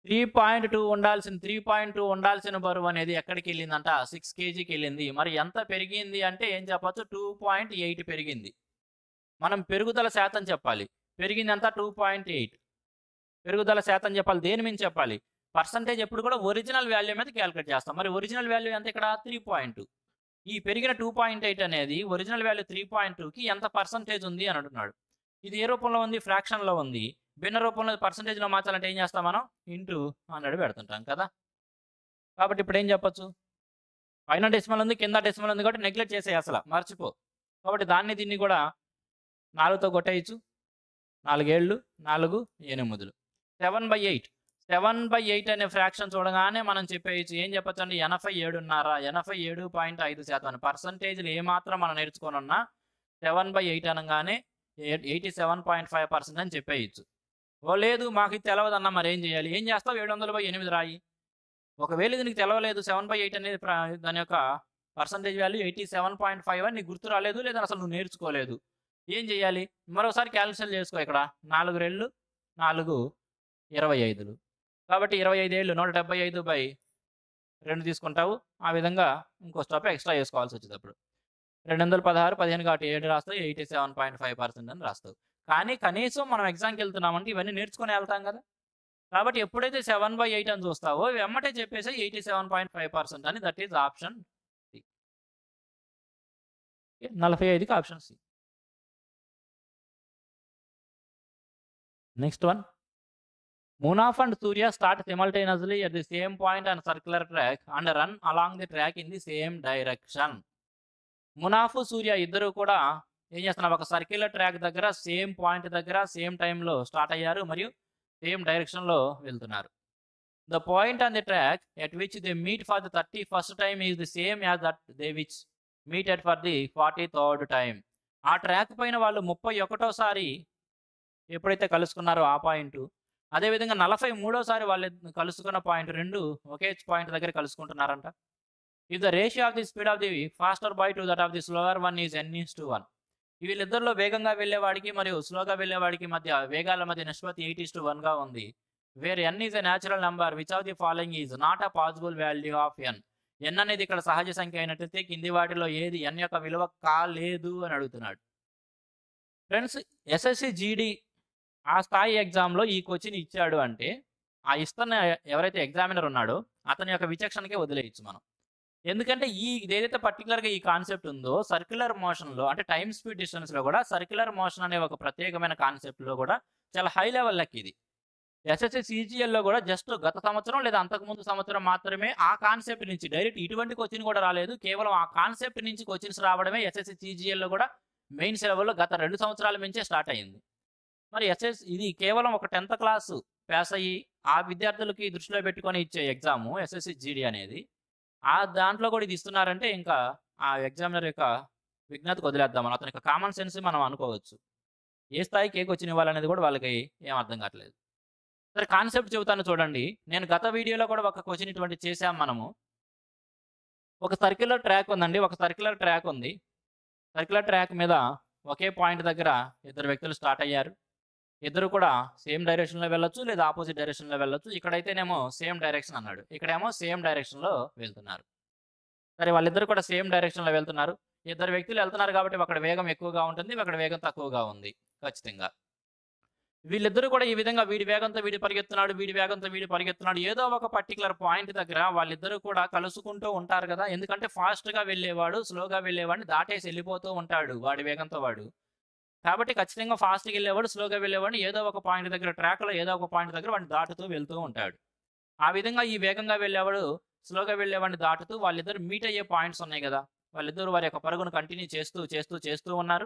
త్రీ పాయింట్ టూ ఉండాల్సిన త్రీ పాయింట్ టూ ఉండాల్సిన బరువు అనేది ఎక్కడికి వెళ్ళిందంట? సిక్స్ కేజీకి వెళ్ళింది. మరి ఎంత పెరిగింది అంటే ఏం చెప్పచ్చు? టూ పాయింట్ ఎయిట్ పెరిగింది. మనం పెరుగుదల శాతం చెప్పాలి. పెరిగింది అంతా టూ పాయింట్ ఎయిట్ పెరుగుదల శాతం చెప్పాలి. దేని మీద చెప్పాలి? పర్సంటేజ్ ఎప్పుడు కూడా ఒరిజినల్ వాల్యూ మీద క్యాలిక్యులేట్ చేస్తాం. మరి ఒరిజినల్ వాల్యూ ఎంత ఇక్కడ? త్రీ పాయింట్ ఈ పెరిగిన టూ పాయింట్ ఎయిట్ అనేది ఒరిజినల్ వాల్యూ త్రీ పాయింట్ టూకి ఎంత పర్సంటేజ్ ఉంది అని అంటున్నాడు. ఇది ఏ రూపంలో ఉంది? ఫ్రాక్షన్లో ఉంది. భిన్న రూపంలో పర్సంటేజ్లో మార్చాలంటే ఏం చేస్తాం మనం? ఇంటూ హండ్రెడ్ పెడుతుంటాం కదా? కాబట్టి ఇప్పుడు ఏం చెప్పొచ్చు? పైన డెసిమల్ ఉంది కింద డెసిమల్ ఉంది కాబట్టి నెగ్లెక్ట్ చేసే అసలు మర్చిపో. కాబట్టి దాన్ని దీన్ని కూడా నాలుగుతో కొట్టేయచ్చు. నాలుగేళ్ళు నాలుగు ఎనిమిదిలు. Seven by eight seven by eight అనే ఫ్రాక్షన్ చూడగానే మనం చెప్పేయచ్చు. ఏం చెప్పచ్చు అండి ఎనభై ఏడున్నర ఎనభై ఏడు పాయింట్ ఐదు శాతం. పర్సంటేజ్లు ఏమాత్రం మనం నేర్చుకోనున్నా సెవెన్ బై ఎయిట్ అనగానే eighty seven point five percent అని చెప్పేయచ్చు. ఓ లేదు మాకు ఇది తెలవదన్నా మరి ఏం చేయాలి? ఏం చేస్తావు? ఏడు వందల బై ఎనిమిది రాయి. ఒకవేళ ఇది నీకు తెలవలేదు సెవెన్ బై ఎయిట్ అనేది దాని యొక్క percentage value eighty seven point five అని నీకు గుర్తు రాలేదు లేదా అసలు నువ్వు నేర్చుకోలేదు? ఏం చేయాలి? మరోసారి క్యాల్కులేషన్ చేసుకో ఇక్కడ. నాలుగు రెళ్ళు నాలుగు ఇరవై ఐదులు. కాబట్టి ఇరవై ఐదు ఏళ్ళు నూట డెబ్బై ఐదు బై రెండు తీసుకుంటావు. ఆ విధంగా ఇంకో స్టాప్ ఎక్స్ట్రా చేసుకోవాల్సి వచ్చేటప్పుడు రెండు వందల పదహారు పదిహేను కాబట్టి ఏడు రాస్తావు eighty seven point five percent అని రాస్తావు. కానీ కనీసం మనం ఎగ్జామ్కి వెళ్తున్నామంటే ఇవన్నీ నేర్చుకొని వెళ్తాం కదా. కాబట్టి ఎప్పుడైతే సెవెన్ బై ఎయిట్ అని చూస్తావో వెమ్మటే చెప్పేసి eighty seven point five percent అని దట్ ఈజ్ ఆప్షన్ సి. నలభై ఐదుకి option C. Next one. Munaf and Surya start simultaneously at the same point on circular track and run along the track in the same direction. Munaf Surya ఇద్దరు కూడా ఏం చేస్తున్నారు ఒక circle track దగ్గర same point దగ్గర same టైంలో start అయ్యారు మరియు సేమ్ డైరెక్షన్లో వెళ్తున్నారు. The point on the track at which the meet for the thirty first time is the same as that they which meet at for the forty third time ఆ track పైన వాళ్ళు ముప్పై ఒకటోసారి ఎప్పుడైతే కలుసుకున్నారో ఆ పాయింట్ అదేవిధంగా నలభై మూడోసారి వాళ్ళు కలుసుకున్న పాయింట్ రెండు ఒకే పాయింట్ దగ్గర కలుసుకుంటున్నారంట. If the ratio of the speed of the faster boy to that of the slower one is n is to one వీళ్ళిద్దరిలో వేగంగా వెళ్ళేవాడికి మరియు స్లోగా వెళ్ళేవాడికి మధ్య వేగాల మధ్య నిష్పత్తి ఎయిట్ ఈస్ టు వన్గా ఉంది. Where n is a natural number which of the following is not a possible value of n n అనేది ఇక్కడ సహజ సంఖ్య అయినట్లయితే కింది వాటిలో ఏది ఎన్ యొక్క విలువ కాలేదు అని అడుగుతున్నాడు. ఫ్రెండ్స్ ఎస్ఎస్సి జీడీ ఆ స్థాయి ఎగ్జామ్లో ఈ క్వశ్చన్ ఇచ్చాడు అంటే ఆ ఇస్తున్న ఎవరైతే ఎగ్జామినర్ ఉన్నాడో అతని యొక్క విచక్షణకే వదిలేయచ్చు మనం. ఎందుకంటే ఈ ఏదైతే పర్టికులర్గా ఈ కాన్సెప్ట్ ఉందో సర్క్యులర్ మోషన్లో అంటే టైం స్పీడ్ డిస్టెన్స్లో కూడా సర్క్యులర్ మోషన్ అనే ఒక ప్రత్యేకమైన కాన్సెప్ట్లో కూడా చాలా హై లెవెల్ లెక్క ఇది. ఎస్ఎస్సి సిజిఎల్లో కూడా జస్ట్ గత సంవత్సరం లేదా అంతకుముందు సంవత్సరం మాత్రమే ఆ కాన్సెప్ట్ నుంచి డైరెక్ట్ ఇటువంటి క్వశ్చన్ కూడా రాలేదు. కేవలం ఆ కాన్సెప్ట్ నుంచి క్వశ్చన్స్ రావడమే ఎస్ఎస్సి సిజిఎల్లో కూడా మెయిన్ సెలవుల్లో గత రెండు సంవత్సరాల నుంచే స్టార్ట్ అయింది. మరి ఎస్ఎస్ ఇది కేవలం ఒక టెన్త్ క్లాసు పాస్ అయ్యి ఆ విద్యార్థులకి దృష్టిలో పెట్టుకొని ఇచ్చే ఎగ్జాము ఎస్ఎస్సి జీడీ అనేది ఆ దాంట్లో కూడా ఇది ఇస్తున్నారంటే ఇంకా ఆ ఎగ్జామినర్ యొక్క విజ్ఞతకు వదిలేద్దాం మనం అతని యొక్క కామన్ సెన్స్ మనం అనుకోవచ్చు. ఏ స్థాయికి ఏ వచ్చిన ఇవ్వాలనేది కూడా వాళ్ళకి ఏం అర్థం కావట్లేదు. సరే కాన్సెప్ట్ చెబుతాను చూడండి. నేను గత వీడియోలో కూడా ఒక క్వశ్చన్ ఇటువంటి చేసాం మనము. ఒక సర్క్యులర్ ట్రాక్ ఉందండి. ఒక సర్క్యులర్ ట్రాక్ ఉంది. సర్క్యులర్ ట్రాక్ మీద ఒకే పాయింట్ దగ్గర ఇద్దరు వ్యక్తులు స్టార్ట్ అయ్యారు. ఇద్దరు కూడా సేమ్ డైరెక్షన్లో వెళ్ళొచ్చు లేదా ఆపోజిట్ డైరెక్షన్లో వెళ్ళొచ్చు ఇక్కడైతేనేమో సేమ్ డైరెక్షన్ అన్నాడు ఇక్కడేమో సేమ్ డైరెక్షన్లో వెళ్తున్నారు సరే వాళ్ళిద్దరు కూడా సేమ్ డైరెక్షన్లో వెళ్తున్నారు ఇద్దరు వ్యక్తులు వెళ్తున్నారు కాబట్టి అక్కడ వేగం ఎక్కువగా ఉంటుంది అక్కడ వేగం తక్కువగా ఉంది ఖచ్చితంగా. వీళ్ళిద్దరూ కూడా ఈ విధంగా వీడి వేగంతో వీడి పరిగెత్తున్నాడు, వీడి వేగంతో వీడి పరిగెత్తున్నాడు. ఏదో ఒక పర్టిక్యులర్ పాయింట్ దగ్గర వాళ్ళిద్దరూ కూడా కలుసుకుంటూ ఉంటారు కదా ఎందుకంటే ఫాస్ట్‌గా వెళ్ళేవాడు, స్లోగా వెళ్ళేవాడిని దాటేసి వెళ్ళిపోతూ ఉంటాడు వాడి వేగంతో వాడు. కాబట్టి ఖచ్చితంగా ఫాస్ట్‌గా వెళ్ళేవాడు స్లోగా వెళ్ళేవాడిని ఏదో ఒక పాయింట్ దగ్గర ట్రాక్‌లో ఏదో ఒక పాయింట్ దగ్గర వాడిని దాటుతూ వెళ్తూ ఉంటాడు. ఆ విధంగా ఈ వేగంగా వెళ్ళేవాడు, స్లోగా వెళ్ళేవాడిని దాటుతూ వాళ్ళిద్దరు మీట్ అయ్యే పాయింట్స్ ఉన్నాయి కదా వాళ్ళిద్దరూ వారి యొక్క పరుగును కంటిన్యూ చేస్తూ, చేస్తూ, చేస్తూ ఉన్నారు.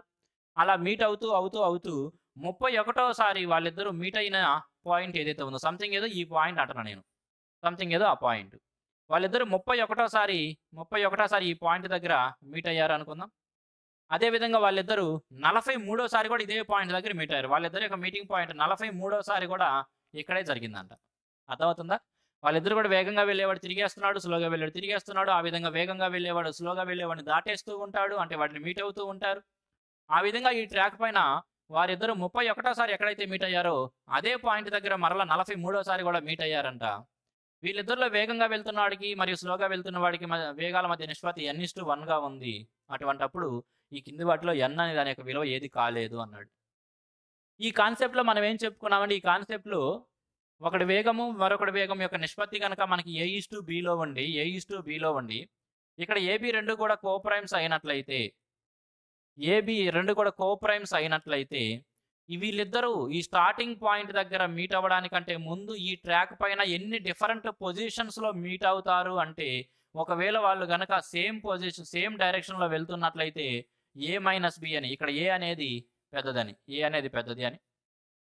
అలా మీట్ అవుతూ, అవుతూ, అవుతూ 31సారి వాళ్ళిద్దరూ మీట్ అయిన పాయింట్ ఏదైతే ఉందో సంథింగ్ ఏదో ఈ పాయింట్ అంటున్నా నేను. సంథింగ్ ఏదో ఆ పాయింట్. వాళ్ళిద్దరు ముప్పై ఒకటోసారి ముప్పై ఒకటోసారి ఈ పాయింట్ దగ్గర మీట్ అయ్యారు అనుకుందాం. అదే విధంగా వాళ్ళిద్దరూ 43సారి కూడా ఇదే పాయింట్ దగ్గర మీట్ అయ్యారు. వాళ్ళిద్దరు యొక్క మీటింగ్ పాయింట్ 43సారి కూడా ఇక్కడే జరిగిందంట. అర్థమవుతుందా? వాళ్ళిద్దరూ కూడా వేగంగా వెళ్ళేవాడు తిరిగేస్తున్నాడు, స్లోగా వెళ్ళాడు తిరిగేస్తున్నాడు. ఆ విధంగా వేగంగా వెళ్ళేవాడు, స్లోగా వెళ్ళేవాడిని దాటేస్తూ ఉంటాడు. అంటే వాటిని మీట్ అవుతూ ఉంటారు. ఆ విధంగా ఈ ట్రాక్ పైన వారిద్దరూ 31సారి ఎక్కడైతే మీట్ అయ్యారో అదే పాయింట్ దగ్గర మరలా 43సారి కూడా మీట్ అయ్యారంట. వీళ్ళిద్దరిలో వేగంగా వెళ్తున్న వాడికి మరియు స్లోగా వెళ్తున్న వాడికి వేగాల మధ్య నిష్పత్తి n:1గా ఉంది. అటువంటప్పుడు ఈ కింది వాటిలో n అనే దాని యొక్క విలువ ఏది కాలేదు అన్నాడు. ఈ కాన్సెప్ట్‌లో మనం ఏం చెప్పుకున్నామంటే ఈ కాన్సెప్ట్‌లో ఒకటి వేగము, మరొకటి వేగం యొక్క నిష్పత్తి కనుక మనకి a:bలో ఉండి, a:bలో ఉండి ఇక్కడ ఏబీ రెండు కూడా కోప్రైమ్స్ అయినట్లయితే ఏబీ రెండు కూడా కోప్రైమ్స్ అయినట్లయితే వీళ్ళిద్దరూ ఈ స్టార్టింగ్ పాయింట్ దగ్గర మీట్ అవ్వడానికంటే ముందు ఈ ట్రాక్ పైన ఎన్ని డిఫరెంట్ పొజిషన్స్‌లో మీట్ అవుతారు అంటే ఒకవేళ వాళ్ళు కనుక సేమ్ పొజిషన్ సేమ్ డైరెక్షన్‌లో వెళ్తున్నట్లయితే ఏ మైనస్ బి అని ఇక్కడ ఏ అనేది పెద్దదని. ఏ అనేది పెద్దది అని.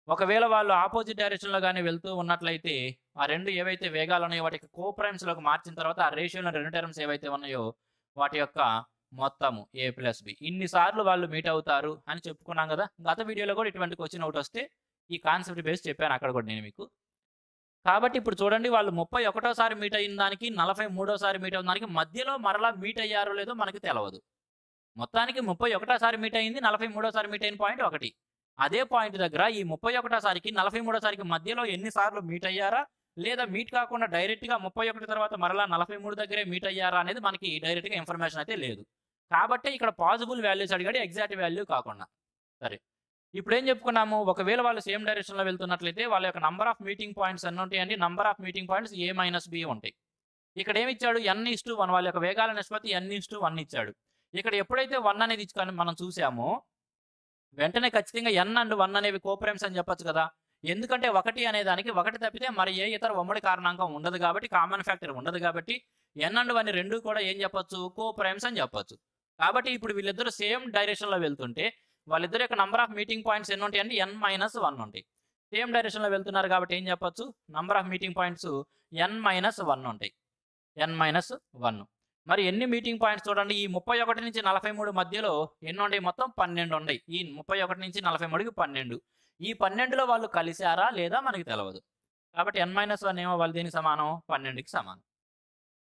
ఒకవేళ వాళ్ళు ఆపోజిట్ డైరెక్షన్‌లో గాని వెళ్తూ ఉన్నట్లయితే ఆ రెండు ఏవైతే వేగాలు ఉన్నాయో వాటికి కోప్రైమ్స్‌లోకి మార్చిన తర్వాత ఆ రేషియోలో రెండు టర్మ్స్ ఏవైతే ఉన్నాయో వాటి యొక్క మొత్తము ఏ ప్లస్ ఇన్ని సార్లు వాళ్ళు మీట్ అవుతారు అని చెప్పుకున్నాం కదా గత వీడియోలో కూడా ఇటువంటి వచ్చిన ఒకటి వస్తే ఈ కాన్సెప్ట్ బేస్ చెప్పాను అక్కడ కూడా నేను మీకు. కాబట్టి ఇప్పుడు చూడండి వాళ్ళు 31సారి మీట్ అయిన దానికి, 43సారి మీట్ అయిన దానికి మధ్యలో మరలా మీట్ అయ్యారో లేదో మనకి తెలవదు. మొత్తానికి 31సారి మీట్ అయింది, 43సారి మీట్ అయిన పాయింట్ ఒకటి. అదే పాయింట్ దగ్గర ఈ 31సారికి, 43సారికి మధ్యలో ఎన్నిసార్లు మీట్ అయ్యారా? లేదా మీట్ కాకుండా డైరెక్ట్‌గా 31 తర్వాత మరలా 43 దగ్గరే మీట్ అయ్యారా? అనేది మనకి డైరెక్ట్‌గా ఇన్ఫర్మేషన్ అయితే లేదు. కాబట్టి ఇక్కడ పాసిబుల్ వాల్యూస్ అడిగాడు ఎగ్జాక్ట్ వాల్యూ కాకుండా. సరే. ఇప్పుడేం చెప్పుకున్నాము ఒకవేళ వాళ్ళు సేమ్ డైరెక్షన్‌లో వెళ్తున్నట్లయితే వాళ్ళ యొక్క నంబర్ ఆఫ్ మీటింగ్ పాయింట్స్ ఎన్ని ఉంటాయండి? Number of meeting points a minus b ఉంటాయి. ఇక్కడ ఏమి ఇచ్చాడు? n:1 వాళ్ళ యొక్క వేగాల నిష్పత్తి n:1 ఇచ్చాడు. ఇక్కడ ఎప్పుడైతే వన్ అనేది ఇచ్చుకొని మనం చూసామో వెంటనే ఖచ్చితంగా ఎన్ అండ్ వన్ అనేవి కోప్రేమ్స్ అని చెప్పొచ్చు కదా! ఎందుకంటే ఒకటి అనే దానికి ఒకటి తప్పితే మరి ఏ ఇతర ఉమ్మడి కారణాంకం ఉండదు కాబట్టి కామన్ ఫ్యాక్టర్ ఉండదు కాబట్టి ఎన్ అండ్ వన్ రెండు కూడా ఏం చెప్పొచ్చు? కోప్రైమ్స్ అని చెప్పొచ్చు. కాబట్టి ఇప్పుడు వీళ్ళిద్దరూ సేమ్ డైరెక్షన్‌లో వెళ్తుంటే వాళ్ళిద్దరు యొక్క నంబర్ ఆఫ్ మీటింగ్ పాయింట్స్ ఎన్ని ఉంటాయండి? n-1 ఉంటాయి. సేమ్ డైరెక్షన్‌లో వెళ్తున్నారు కాబట్టి ఏం చెప్పొచ్చు? Number of meeting points n minus one ఉంటాయి. ఎన్ మైనస్ వన్ మరి ఎన్ని మీటింగ్ పాయింట్స్ చూడండి ఈ 31 నుంచి 43 మధ్యలో ఎన్ని ఉన్నాయి మొత్తం పన్నెండు ఉన్నాయి ఈ 31 నుంచి 43కి 12. ఈ 12లో వాళ్ళు కలిశారా లేదా? మనకి తెలవదు. కాబట్టి ఎన్ మైనస్ వన్ ఏమో వాళ్ళు దీనికి సమానం? 12కి సమానం.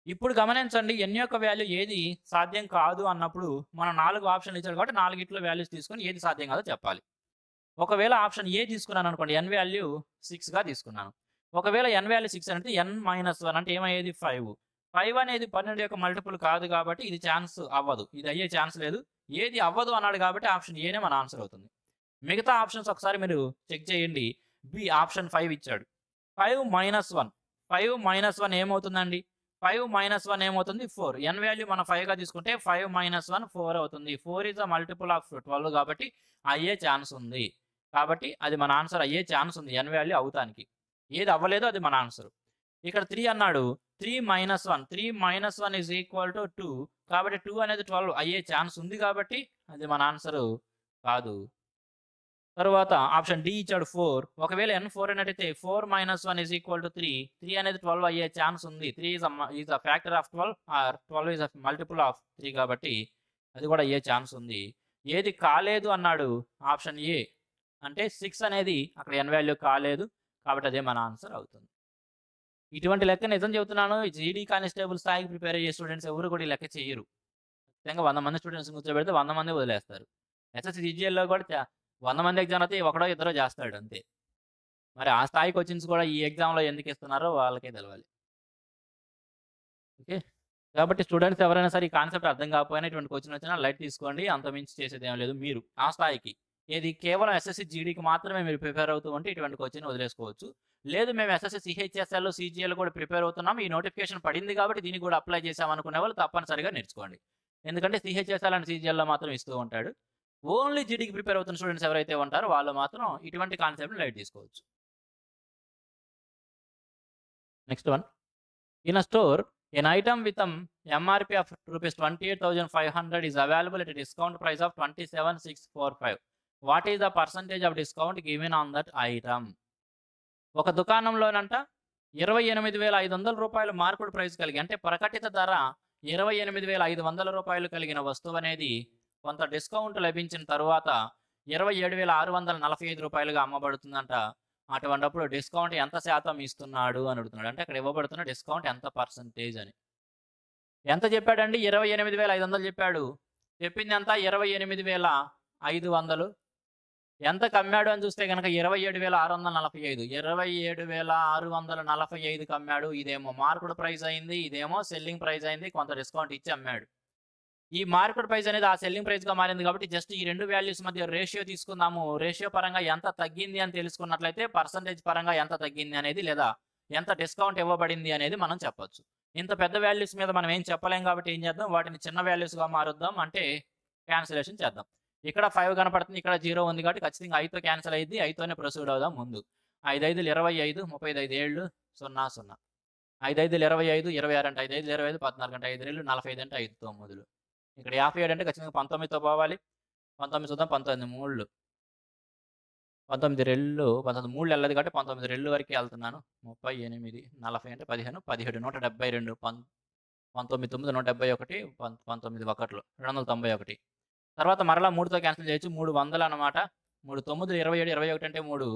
ఇప్పుడు గమనించండి n యొక్క వాల్యూ ఏది సాధ్యం కాదు అన్నప్పుడు మనం నాలుగు ఆప్షన్లు ఇచ్చాడు కాబట్టి నాలుగిట్లో వాల్యూస్ తీసుకొని ఏది సాధ్యం కాదో చెప్పాలి. ఒకవేళ ఆప్షన్ ఏ తీసుకున్నాను అనుకోండి ఎన్ వాల్యూ సిక్స్గా తీసుకున్నాను. ఒకవేళ ఎన్ వాల్యూ సిక్స్ అంటే ఎన్ మైనస్ వన్ అంటే ఏమయ్యేది ఫైవ్ ఫైవ్ అనేది 12 యొక్క మల్టిపుల్ కాదు కాబట్టి ఇది ఛాన్స్ అవ్వదు. ఇది అయ్యే ఛాన్స్ లేదు. ఏది అవ్వదు అన్నాడు కాబట్టి ఆప్షన్ ఏనే మన ఆన్సర్ అవుతుంది. మిగతా ఆప్షన్స్ ఒకసారి మీరు చెక్ చేయండి. బి ఆప్షన్ ఫైవ్ ఇచ్చాడు. 5-1 5-1 ఏమవుతుందండి? 5-1 ఏమవుతుంది? ఫోర్ ఎన్ వాల్యూ మనం ఫైవ్గా తీసుకుంటే 5-1 4 అవుతుంది. 4 ఈస్ ద మల్టిపుల్ ఆఫ్ 12 కాబట్టి అయ్యే ఛాన్స్ ఉంది. కాబట్టి అది మన ఆన్సర్ అయ్యే ఛాన్స్ ఉంది ఎన్ వాల్యూ అవుతానికి. ఏది అవ్వలేదో అది మన ఆన్సర్. ఇక్కడ త్రీ అన్నాడు. 3-1 3-1 ఈజ్ ఈక్వల్ టు టూ కాబట్టి టూ అనేది 12 అయ్యే ఛాన్స్ ఉంది కాబట్టి అది మన ఆన్సర్ కాదు. తరువాత ఆప్షన్ డి ఇచ్చాడు ఫోర్ ఒకవేళ ఫోర్ 4 అయినట్టయితే 4-1 ఈజ్ ఈక్వల్ టు 3. 3 అనేది 12 అయ్యే ఛాన్స్ ఉంది. Three is is a factor of 12 or 12 is a multiple of three కాబట్టి అది కూడా అయ్యే ఛాన్స్ ఉంది. ఏది కాలేదు అన్నాడు ఆప్షన్ ఏ. అంటే సిక్స్ అనేది అక్కడ ఎన్ వాల్యూ కాలేదు. కాబట్టి అదే మన ఆన్సర్ అవుతుంది. ఇటువంటి లెక్క నిజం చెబుతున్నాను. జీడీ కానిస్టేబుల్ స్థాయికి ప్రిపేర్ అయ్యే స్టూడెంట్స్ ఎవరు కూడా ఈ లెక్క చేయరు ఖచ్చితంగా వంద మంది స్టూడెంట్స్ కూర్చోబెడితే వంద మంది వదిలేస్తారు. ఎస్ఎస్‌సి, జీజీఎల్‌లో కూడా వంద మంది ఎగ్జామ్ అయితే ఒకడో ఇద్దరో చేస్తాడు అంతే. మరి ఆ స్థాయి కోచింగ్స్ కూడా ఈ ఎగ్జామ్‌లో ఎందుకు ఇస్తున్నారో వాళ్ళకే తెలవాలి. ఓకే. కాబట్టి స్టూడెంట్స్ ఎవరైనా సరే ఈ కాన్సెప్ట్ అర్థం కాకపోయినా ఇటువంటి కోచింగ్ వచ్చినా లైట్ తీసుకోండి. అంత మించి చేసేది ఏం లేదు మీరు ఆ స్థాయికి. ఇది కేవలం ఎస్ఎస్సి జీడీకి మాత్రమే మీరు ప్రిపేర్ అవుతూ ఉంటే ఇటువంటి క్వశ్చన్ వదిలేసుకోవచ్చు. లేదు మేము ఎస్ఎస్సి సిహెచ్ఎస్ఎల్ సిజిఎల్ కూడా ప్రిపేర్ అవుతున్నాం ఈ నోటిఫికేషన్ పడింది కాబట్టి దీనికి కూడా అప్లై చేసాం అనుకునే వాళ్ళు తప్పనిసరిగా నేర్చుకోండి. ఎందుకంటే సిహెచ్ఎస్ఎల్ అండ్ సిజిఎల్లో మాత్రం ఇస్తూ ఉంటాడు. ఓన్లీ జీడీకి ప్రిపేర్ అవుతున్న స్టూడెంట్స్ ఎవరైతే ఉంటారో వాళ్ళు మాత్రం ఇటువంటి కాన్సెప్ట్ లైట్ తీసుకోవచ్చు. Next one in a store an item with MRP of rupees twenty eight thousand five hundred is available at discount price of twenty seven six four five what is the percentage of discount given on that item ఒక దుకాణంలోనంట ఇరవై ఎనిమిది వేల ఐదు వందల రూపాయల marked price కలిగి అంటే ప్రకటిత ధర ఇరవై ఎనిమిది వేల ఐదు వందల రూపాయలు కలిగిన వస్తువు అనేది కొంత డిస్కౌంట్ లభించిన తరువాత ఇరవై ఏడు వేల ఆరు వందల నలభై ఐదు రూపాయలుగా అమ్మబడుతుందంట. అటువంటిప్పుడు డిస్కౌంట్ ఎంత శాతం ఇస్తున్నాడు అని అడుగుతున్నాడు. అంటే అక్కడ ఇవ్వబడుతున్న డిస్కౌంట్ ఎంత పర్సంటేజ్ అని. ఎంత చెప్పాడండి? ఇరవై ఎనిమిది వేల ఐదు వందలు చెప్పాడు. చెప్పింది ఎంత? ఇరవై ఎనిమిది వేల ఐదు వందలు. ఎంత కమ్మాడు అని చూస్తే కనుక ఇరవై ఏడు వేల ఆరు వందల నలభై ఐదు. ఇరవై ఏడు వేల ఆరు వందల నలభై ఐదు కమ్మాడు. ఇదేమో మార్కెట్ ప్రైస్ అయింది ఇదేమో సెల్లింగ్ ప్రైస్ అయింది కొంత డిస్కౌంట్ ఇచ్చి అమ్మాడు. ఈ మార్కెట్ ప్రైస్ అనేది ఆ సెల్లింగ్ ప్రైస్గా మారింది కాబట్టి జస్ట్ ఈ రెండు వాల్యూస్ మధ్య రేషియో తీసుకుందాము. రేషియో పరంగా ఎంత తగ్గింది అని తెలుసుకున్నట్లయితే పర్సంటేజ్ పరంగా ఎంత తగ్గింది అనేది లేదా ఎంత డిస్కౌంట్ ఇవ్వబడింది అనేది మనం చెప్పొచ్చు. ఇంత పెద్ద వాల్యూస్ మీద మనం ఏం చెప్పలేం కాబట్టి ఏం చేద్దాం? వాటిని చిన్న వాల్యూస్గా మారుద్దాం అంటే క్యాన్సిలేషన్ చేద్దాం. ఇక్కడ ఫైవ్ కనపడుతుంది ఇక్కడ జీరో ఉంది కాబట్టి ఖచ్చితంగా ఐతో క్యాన్సిల్ అయ్యింది ఐతోనే ప్రొసీడ్ అవుదాం ముందు. ఐదు ఐదులు ఇరవై ఐదు ముప్పై ఐదు ఏళ్ళు సున్నా సున్నా. ఐదు ఐదులు ఇరవై ఐదు ఇరవై ఆరు అంటే ఐదు ఐదులు ఇరవై ఐదు పద్నాలుగు అంటే ఐదు ఏళ్ళు నలభై ఐదు అంటే ఐదు తొమ్మిదిలు. ఇక్కడ యాభై ఏడు అంటే ఖచ్చితంగా పంతొమ్మిదితో పోవాలి. పంతొమ్మిది చూద్దాం పంతొమ్మిది మూళ్ళు. పంతొమ్మిది రెళ్ళు పంతొమ్మిది మూడు వెళ్ళదు కాబట్టి పంతొమ్మిది రెళ్ళు వరకు వెళ్తున్నాను. ముప్పై ఎనిమిది నలభై అంటే పదిహేను పదిహేడు నూట డెబ్బై రెండు పం పంతొమ్మిది తొమ్మిది నూట డెబ్బై ఒకటి పం- పంతొమ్మిది ఒకటిలో రెండు వందల తొంభై ఒకటి. తర్వాత మరలా మూడుతో క్యాన్సిల్ చేయొచ్చు. మూడు వందలు అనమాట మూడు తొమ్మిది ఇరవై ఏడు ఇరవై ఒకటి అంటే మూడు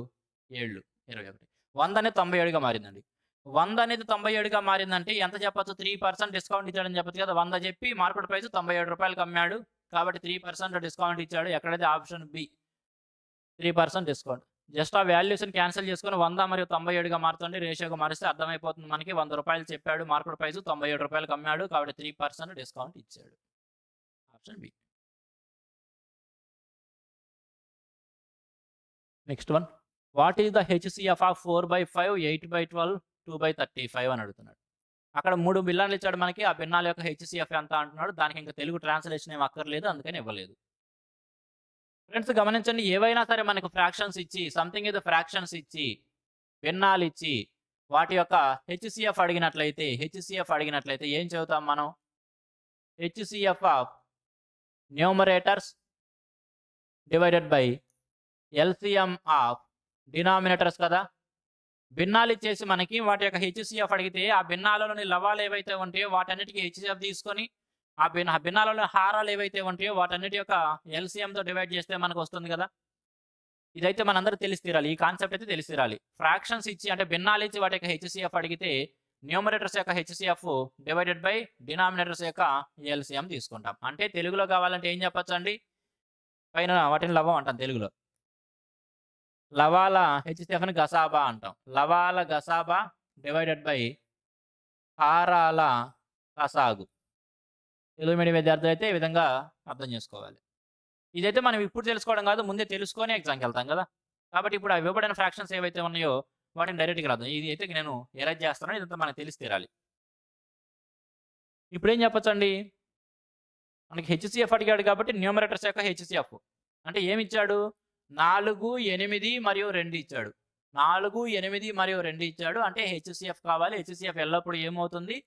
ఏళ్ళు. ఇరవై ఒకటి. వంద అనేది తొంభై ఏడుగా మారిందండి. వంద అనేది తొంభై ఏడుగా మారిందంటే ఎంత చెప్పచ్చు? త్రీ పర్సెంట్ డిస్కౌంట్ ఇచ్చాడని చెప్పచ్చు కదా. వంద చెప్పి మార్కెట్ ప్రైస్ తొంభై ఏడు రూపాయలు అమ్మాడు కాబట్టి త్రీ పర్సెంట్ డిస్కౌంట్ ఇచ్చాడు. ఎక్కడైతే option B three percent discount. Just ఆ వాల్యూస్ని క్యాన్సిల్ చేసుకుని వంద మరియు తొంభై ఏడుగా మారుతుంది రేషియోగా మారిస్తే అర్థమైపోతుంది మనకి. వంద రూపాయలు చెప్పాడు మార్కెట్ ప్రైస్ తొంభై ఏడు రూపాయలు అమ్మాడు కాబట్టి త్రీ పర్సెంట్ డిస్కౌంట్ ఇచ్చాడు. Option B. Next one what is the HCF of four by five eight by twelve two by thirty five అని అడుగుతున్నాడు. అక్కడ మూడు బిల్లాలు ఇచ్చాడు మనకి. ఆ బిన్నాల యొక్క హెచ్సిఎఫ్ ఎంత అంటున్నాడు. దానికి ఇంకా తెలుగు ట్రాన్స్లేషన్ ఏం అక్కర్లేదు అందుకని ఇవ్వలేదు. ఫ్రెండ్స్ గమనించండి ఏవైనా సరే మనకు ఫ్రాక్షన్స్ ఇచ్చి సంథింగ్ ఇది ఫ్రాక్షన్స్ ఇచ్చి బిన్నాలు ఇచ్చి వాటి యొక్క హెచ్సిఎఫ్ అడిగినట్లయితే హెచ్సిఎఫ్ అడిగినట్లయితే ఏం చదువుతాం మనం? HCF of numerators divided by LCM of denominators కదా? భిన్నాలు ఇచ్చేసి మనకి వాటి యొక్క హెచ్సిఎఫ్ అడిగితే ఆ భిన్నాలలోని లవాలు ఏవైతే ఉంటాయో వాటన్నిటికీ హెచ్సిఎఫ్ తీసుకొని ఆ భిన్న భిన్నాలలో హారాలు ఏవైతే ఉంటాయో వాటన్నిటి యొక్క ఎల్సిఎంతో తో డివైడ్ చేస్తే మనకు వస్తుంది కదా? ఇదైతే మనందరూ తెలిసి తీరాలి. ఈ కాన్సెప్ట్ అయితే తెలిసి తీరాలి. ఫ్రాక్షన్స్ ఇచ్చి అంటే భిన్నాలు ఇచ్చి వాటి యొక్క హెచ్సిఎఫ్ అడిగితే న్యూమరేటర్స్ యొక్క హెచ్సిఎఫ్ డివైడెడ్ బై డినామినేటర్స్ యొక్క ఎల్సిఎం తీసుకుంటాం. అంటే తెలుగులో కావాలంటే ఏం చెప్పచ్చు అండి పైన వాటిని లవం అంటాం తెలుగులో. లవాల హెచ్సిఎఫ్ని గసాబా అంటాం. లవాల గసాబా డివైడెడ్ బై హారాల కసాగు. తెలుగు మీడియం విద్యార్థులు అయితే ఈ విధంగా అర్థం చేసుకోవాలి. ఇదైతే మనం ఇప్పుడు తెలుసుకోవడం కాదు ముందే తెలుసుకొని ఎగ్జామ్కి వెళ్తాం కదా. కాబట్టి ఇప్పుడు ఆ ఇవ్వబడిన ఫ్రాక్షన్స్ ఏవైతే ఉన్నాయో వాటిని డైరెక్ట్గా రాద్దాం. ఇది అయితే నేను ఎరేజ్ చేస్తాను ఇదంతా మనకు తెలిసి తీరాలి. ఇప్పుడు ఏం చెప్పొచ్చండి? మనకి హెచ్సిఎఫ్ అడిగాడు కాబట్టి న్యూమరేటర్స్ యొక్క హెచ్సిఎఫ్ అంటే ఏమి ఇచ్చాడు? నాలుగు ఎనిమిది మరియు రెండు ఇచ్చాడు. నాలుగు ఎనిమిది మరియు రెండు ఇచ్చాడు. అంటే హెచ్సిఎఫ్ కావాలి. హెచ్సిఎఫ్ ఎల్లప్పుడు ఏమవుతుంది?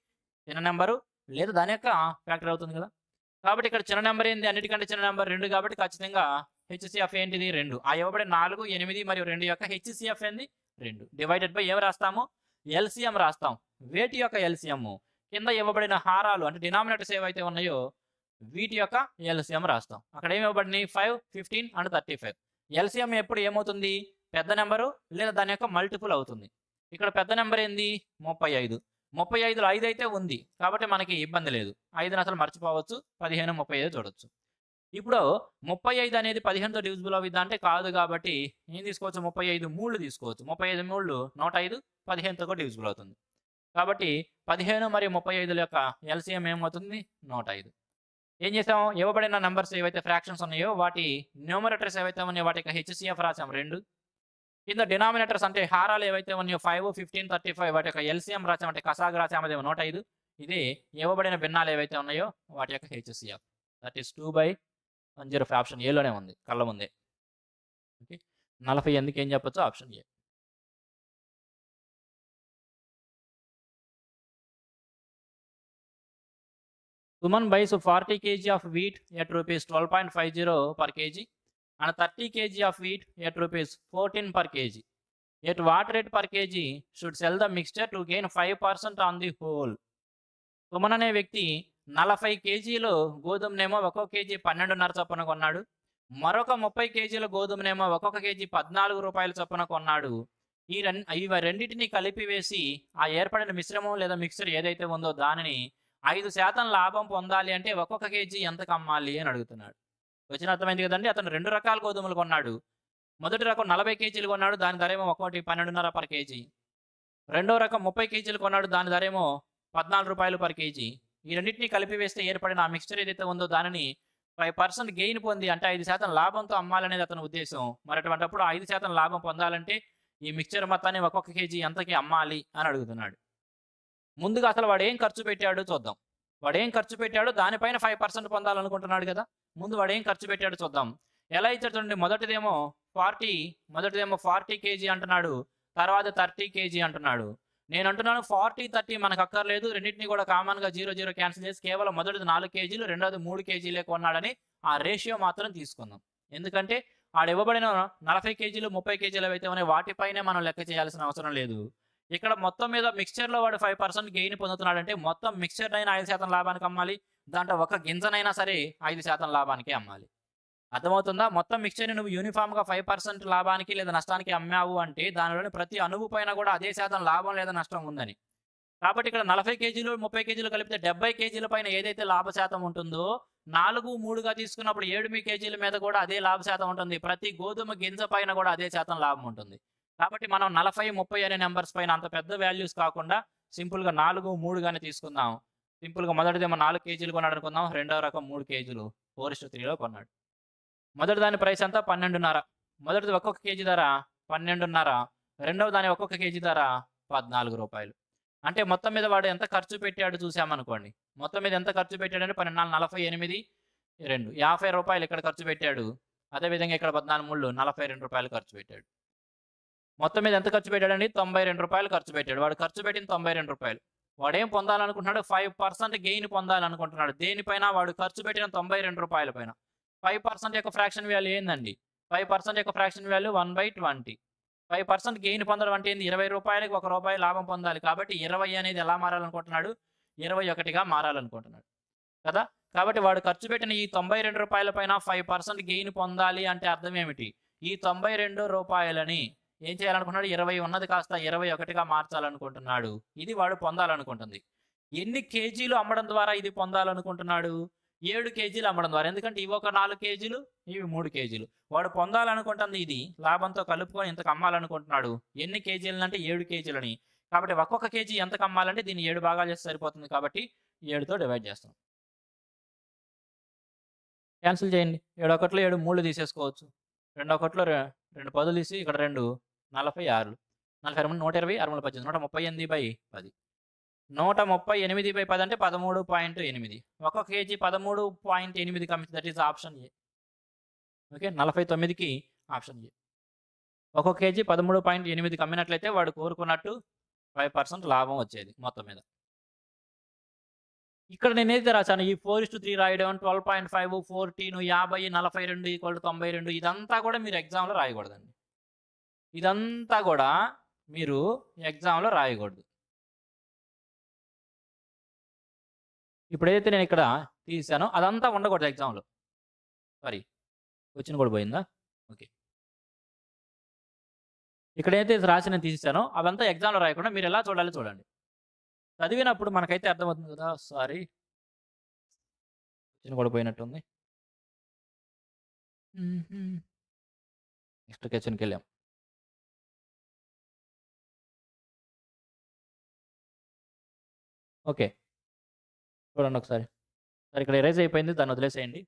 చిన్న నెంబరు. లేదా దాని యొక్క ఫ్యాక్టర్ అవుతుంది కదా. కాబట్టి ఇక్కడ చిన్న నెంబర్ ఏంది? అన్నిటికంటే చిన్న నెంబర్ రెండు కాబట్టి ఖచ్చితంగా హెచ్సిఎఫ్ ఏంటిది? రెండు. ఆ ఇవ్వబడే నాలుగు ఎనిమిది మరియు రెండు యొక్క హెచ్సిఎఫ్ ఏంది? రెండు. డివైడెడ్ బై ఏం రాస్తాము? ఎల్సిఎం రాస్తాం. వేటి యొక్క ఎల్సిఎం కింద ఇవ్వబడిన హారాలు అంటే డినామినేటర్స్ ఏవైతే ఉన్నాయో వీటి యొక్క ఎల్సిఎం రాస్తాం. అక్కడ ఏమి ఇవ్వబడినాయి? Five fifteen and thirty five LCM ఎప్పుడు ఏమవుతుంది? పెద్ద నెంబరు లేదా దాని యొక్క మల్టిపుల్ అవుతుంది. ఇక్కడ పెద్ద నెంబర్ ఏంది? ముప్పై ఐదు. ముప్పై ఐదులో ఐదు అయితే ఉంది. కాబట్టి మనకి ఇబ్బంది లేదు. ఐదుని అసలు మర్చిపోవచ్చు. పదిహేను ముప్పై ఐదు చూడొచ్చు. ఇప్పుడు ముప్పై ఐదు అనేది పదిహేనుతో డివిజిబుల్ అవుద్ది అంటే కాదు కాబట్టి ఏం తీసుకోవచ్చు? ముప్పై ఐదు మూళ్ళు తీసుకోవచ్చు. ముప్పై ఐదు మూళ్ళు నూట ఐదు పదిహేనుతో కూడా డివిజిబుల్ అవుతుంది. కాబట్టి పదిహేను మరియు ముప్పై ఐదుల యొక్క ఎల్సిఎం ఏమవుతుంది? నూట ఐదు. ఏం చేసాం ఇవ్వబడిన నెంబర్స్ ఏవైతే ఫ్రాక్షన్స్ ఉన్నాయో వాటి న్యూమరేటర్స్ ఏవైతే ఉన్నాయో వాటి యొక్క హెచ్సిఎఫ్ రాసాం. రెండు. కింద డినామినేటర్స్ అంటే హారాలు ఏవైతే ఉన్నాయో ఫైవ్ ఫిఫ్టీన్ థర్టీ ఫైవ్ వాటి యొక్క ఎల్సిఎం రాసాం అంటే కసాగ్ రాసాం అదేమో నూట ఐదు. ఇది ఇవ్వబడిన భిన్నాలు ఏవైతే ఉన్నాయో వాటి యొక్క HCF that is two by one zero five option ఏలోనే ఉంది. కళ్ళ ముందే. ఓకే? నలభై ఎందుకు ఏం చెప్పచ్చు option A. Suman buys 40 kg of wheat at rupees 12.50 per kg and 30 kg of wheat at rupees 14 per kg. At what rate per kg should sell the mixture to gain 5% on the whole? Suman అనే వ్యక్తి నలభై కేజీలు గోధుమనేమో ఒక్కొక్క KG పన్నెండున్నర చొప్పున కొన్నాడు మరొక ముప్పై కేజీల గోధుమనేమో ఒక్కొక్క కేజీ పద్నాలుగు రూపాయల చొప్పున కొన్నాడు ఈ రెం ఇవి రెండింటిని కలిపి వేసి ఆ ఏర్పడిన మిశ్రమం లేదా మిక్సర్ ఏదైతే ఉందో దానిని ఐదు శాతం లాభం పొందాలి అంటే ఒక్కొక్క కేజీ ఎంత అమ్మాలి అని అడుగుతున్నాడు. వచ్చిన అర్థమైంది కదండి? అతను రెండు రకాల గోధుమలు కొన్నాడు. మొదటి రకం నలభై కేజీలు కొన్నాడు దాని ధర ఏమో ఒక్కొక్కటి పన్నెండున్నర పర్ కేజీ. రెండో రకం ముప్పై కేజీలు కొన్నాడు దాని ధర ఏమో పద్నాలుగు రూపాయలు పర్ కేజీ. ఈ రెండింటినీ కలిపి వేస్తే ఏర్పడిన ఆ మిక్స్చర్ ఏదైతే ఉందో దానిని ఫైవ్ పర్సెంట్ గెయిన్ పొంది అంటే ఐదు శాతం లాభంతో అమ్మాలనేది అతని ఉద్దేశం. మరి అటువంటిప్పుడు ఐదు శాతం లాభం పొందాలంటే ఈ మిక్చర్ మొత్తాన్ని ఒక్కొక్క కేజీ ఎంతకి అమ్మాలి అని అడుగుతున్నాడు. ముందుగా అసలు వాడు ఏం ఖర్చు పెట్టాడో చూద్దాం. వాడు ఏం ఖర్చు పెట్టాడో దానిపైన ఫైవ్ పర్సెంట్ పొందాలనుకుంటున్నాడు కదా. ముందు వాడు ఏం ఖర్చు పెట్టాడో చూద్దాం. ఎలా ఇచ్చాడు చూడండి. మొదటిదేమో ఫార్టీ మొదటిదేమో ఫార్టీ కేజీ అంటున్నాడు. తర్వాత థర్టీ కేజీ అంటున్నాడు. నేను అంటున్నాను ఫార్టీ థర్టీ మనకు అక్కర్లేదు రెండింటిని కూడా కామన్గా జీరో జీరో క్యాన్సిల్ చేసి కేవలం మొదటిది నాలుగు కేజీలు రెండోది మూడు కేజీలే కొన్నాడని ఆ రేషియో మాత్రం తీసుకుందాం. ఎందుకంటే ఆడ ఇవ్వబడిన నలభై కేజీలు ముప్పై కేజీలు అయితే ఉన్నాయి వాటిపైనే మనం లెక్క చేయాల్సిన అవసరం లేదు. ఇక్కడ మొత్తం మీద మిక్స్చర్లో వాడు ఫైవ్ పర్సెంట్ గెయిన్ పొందుతున్నాడంటే మొత్తం మిక్స్చర్ అయినా ఐదు శాతం లాభానికి అమ్మాలి. దాంట్లో ఒక గింజనైనా సరే ఐదు శాతం లాభానికి అమ్మాలి. అర్థమవుతుందా? మొత్తం మిక్స్చర్ని నువ్వు యూనిఫామ్గా ఫైవ్ పర్సెంట్ లాభానికి లేదా నష్టానికి అమ్మావు అంటే దానిలోని ప్రతి అణువు పైన కూడా అదే శాతం లాభం లేదా నష్టం ఉందని. కాబట్టి ఇక్కడ నలభై కేజీలు ముప్పై కేజీలు కలిపితే డెబ్బై కేజీల పైన ఏదైతే లాభ శాతం ఉంటుందో నాలుగు మూడుగా తీసుకున్నప్పుడు ఏడు మీ కేజీల మీద కూడా అదే లాభ శాతం ఉంటుంది. ప్రతి గోధుమ గింజ పైన కూడా అదే శాతం లాభం ఉంటుంది. కాబట్టి మనం నలభై ముప్పై అనే నెంబర్స్ పైన అంత పెద్ద వాల్యూస్ కాకుండా సింపుల్గా నాలుగు మూడుగానే తీసుకుందాం. సింపుల్గా మొదటిదేమో నాలుగు కేజీలు కొన్నాడు అనుకుందాం. రెండో రకం మూడు కేజీలు. ఫోర్ ఇస్టు త్రీలో కొన్నాడు. మొదటి దాని ప్రైస్ అంతా పన్నెండున్నర. మొదటిది ఒక్కొక్క కేజీ ధర పన్నెండున్నర. రెండవ దాని ఒక్కొక్క కేజీ ధర పద్నాలుగు రూపాయలు. అంటే మొత్తం మీద వాడు ఎంత ఖర్చు పెట్టాడు చూసామనుకోండి. మొత్తం మీద ఎంత ఖర్చు పెట్టాడంటే పన్నెండు నాలుగు నలభై ఎనిమిది రెండు. యాభై రూపాయలు ఇక్కడ ఖర్చు పెట్టాడు. అదేవిధంగా ఇక్కడ పద్నాలుగు మూడు నలభై రెండు రూపాయలు ఖర్చు పెట్టాడు. మొత్తం మీద ఎంత ఖర్చు పెట్టాడండి? తొంభై రెండు రూపాయలు ఖర్చు పెట్టాడు. వాడు ఖర్చు పెట్టిన తొంభై రెండు రూపాయలు. వాడు ఏం పొందాలనుకుంటున్నాడు? ఫైవ్ పర్సెంట్ గెయిన్ పొందాలనుకుంటున్నాడు. దేనిపైన వాడు ఖర్చు పెట్టిన తొంభై రెండు రూపాయల పైన. ఫైవ్ పర్సెంట్ యొక్క ఫ్రాక్షన్ వాల్యూ ఏందండి? ఫైవ్ పర్సెంట్ యొక్క fraction value one by twenty five percent gain పొందడం అంటే ఏంది? ఇరవై రూపాయలకి ఒక రూపాయి లాభం పొందాలి కాబట్టి ఇరవై అనేది ఎలా మారాలనుకుంటున్నాడు? ఇరవై ఒకటిగా మారాలనుకుంటున్నాడు. కదా? కాబట్టి వాడు ఖర్చు పెట్టిన ఈ తొంభై రెండు రూపాయల పైన ఫైవ్ పర్సెంట్ గెయిన్ పొందాలి అంటే అర్థం ఏమిటి? ఈ తొంభై రెండు రూపాయలని ఏం చేయాలనుకున్నాడు ఇరవై ఉన్నది కాస్త ఇరవై ఒకటిగా మార్చాలనుకుంటున్నాడు. ఇది వాడు పొందాలనుకుంటుంది. ఎన్ని కేజీలు అమ్మడం ద్వారా ఇది పొందాలనుకుంటున్నాడు? ఏడు కేజీలు అమ్మడం ద్వారా. ఎందుకంటే ఇవి ఒక నాలుగు కేజీలు ఇవి మూడు కేజీలు. వాడు పొందాలనుకుంటుంది ఇది లాభంతో కలుపుకొని ఇంతకు అమ్మాలనుకుంటున్నాడు. ఎన్ని కేజీలు అంటే ఏడు కేజీలని. కాబట్టి ఒక్కొక్క కేజీ ఎంత కమ్మాలంటే దీన్ని ఏడు భాగాలు చేస్తే సరిపోతుంది కాబట్టి ఏడుతో డివైడ్ చేస్తాం. క్యాన్సిల్ చేయండి. ఏడు ఒకటిలో ఏడు మూడు తీసేసుకోవచ్చు. రెండు ఒకటిలో రెండు పదులు తీసి ఇక్కడ రెండు నలభై ఆరు నలభై రెండు నూట ఇరవై అరవై పద్దెనిమిది నూట ముప్పై ఎనిమిది బై పది. నూట ముప్పై ఎనిమిది బై పది అంటే పదమూడు పాయింట్ ఎనిమిది. ఒక కేజీ పదమూడు పాయింట్ ఎనిమిది commission that is option A okay నలభై తొమ్మిదికి ఆప్షన్ ఏ ఒక కేజీ పదమూడు పాయింట్ ఎనిమిది కమ్మినట్లయితే వాడు కోరుకున్నట్టు ఫైవ్ పర్సెంట్ లాభం వచ్చేది మొత్తం మీద. ఇక్కడ నేను ఏదైతే రాశాను ఈ ఫోర్ ఇస్టు త్రీ రాయడం ట్వెల్వ్ పాయింట్ ఫైవ్ ఫోర్టీన్ యాభై నలభై రెండు ఈక్వల్ తొంభై రెండు ఇదంతా కూడా మీరు ఎగ్జామ్లో రాయకూడదండి. ఇదంతా కూడా మీరు ఎగ్జామ్లో రాయకూడదు. ఇప్పుడు ఏదైతే నేను ఇక్కడ తీసానో. అదంతా ఉండకూడదు ఎగ్జామ్లో. సారీ వచ్చిన కూడా పోయిందా? ఓకే. ఇక్కడైతే రాసి నేను తీసానో అవంతా ఎగ్జామ్లో రాయకుండా మీరు ఎలా చూడాలి చూడండి. చదివినప్పుడు మనకైతే అర్థమవుతుంది కదా! సారీ. వచ్చిన కూడా పోయినట్టుంది. నెక్స్ట్ క్వశ్చన్కి వెళ్ళాం. ఓకే. చూడండి ఒకసారి. సరే ఇక్కడ ఎరేజ్ అయిపోయింది. దాన్ని వదిలేసేయండి.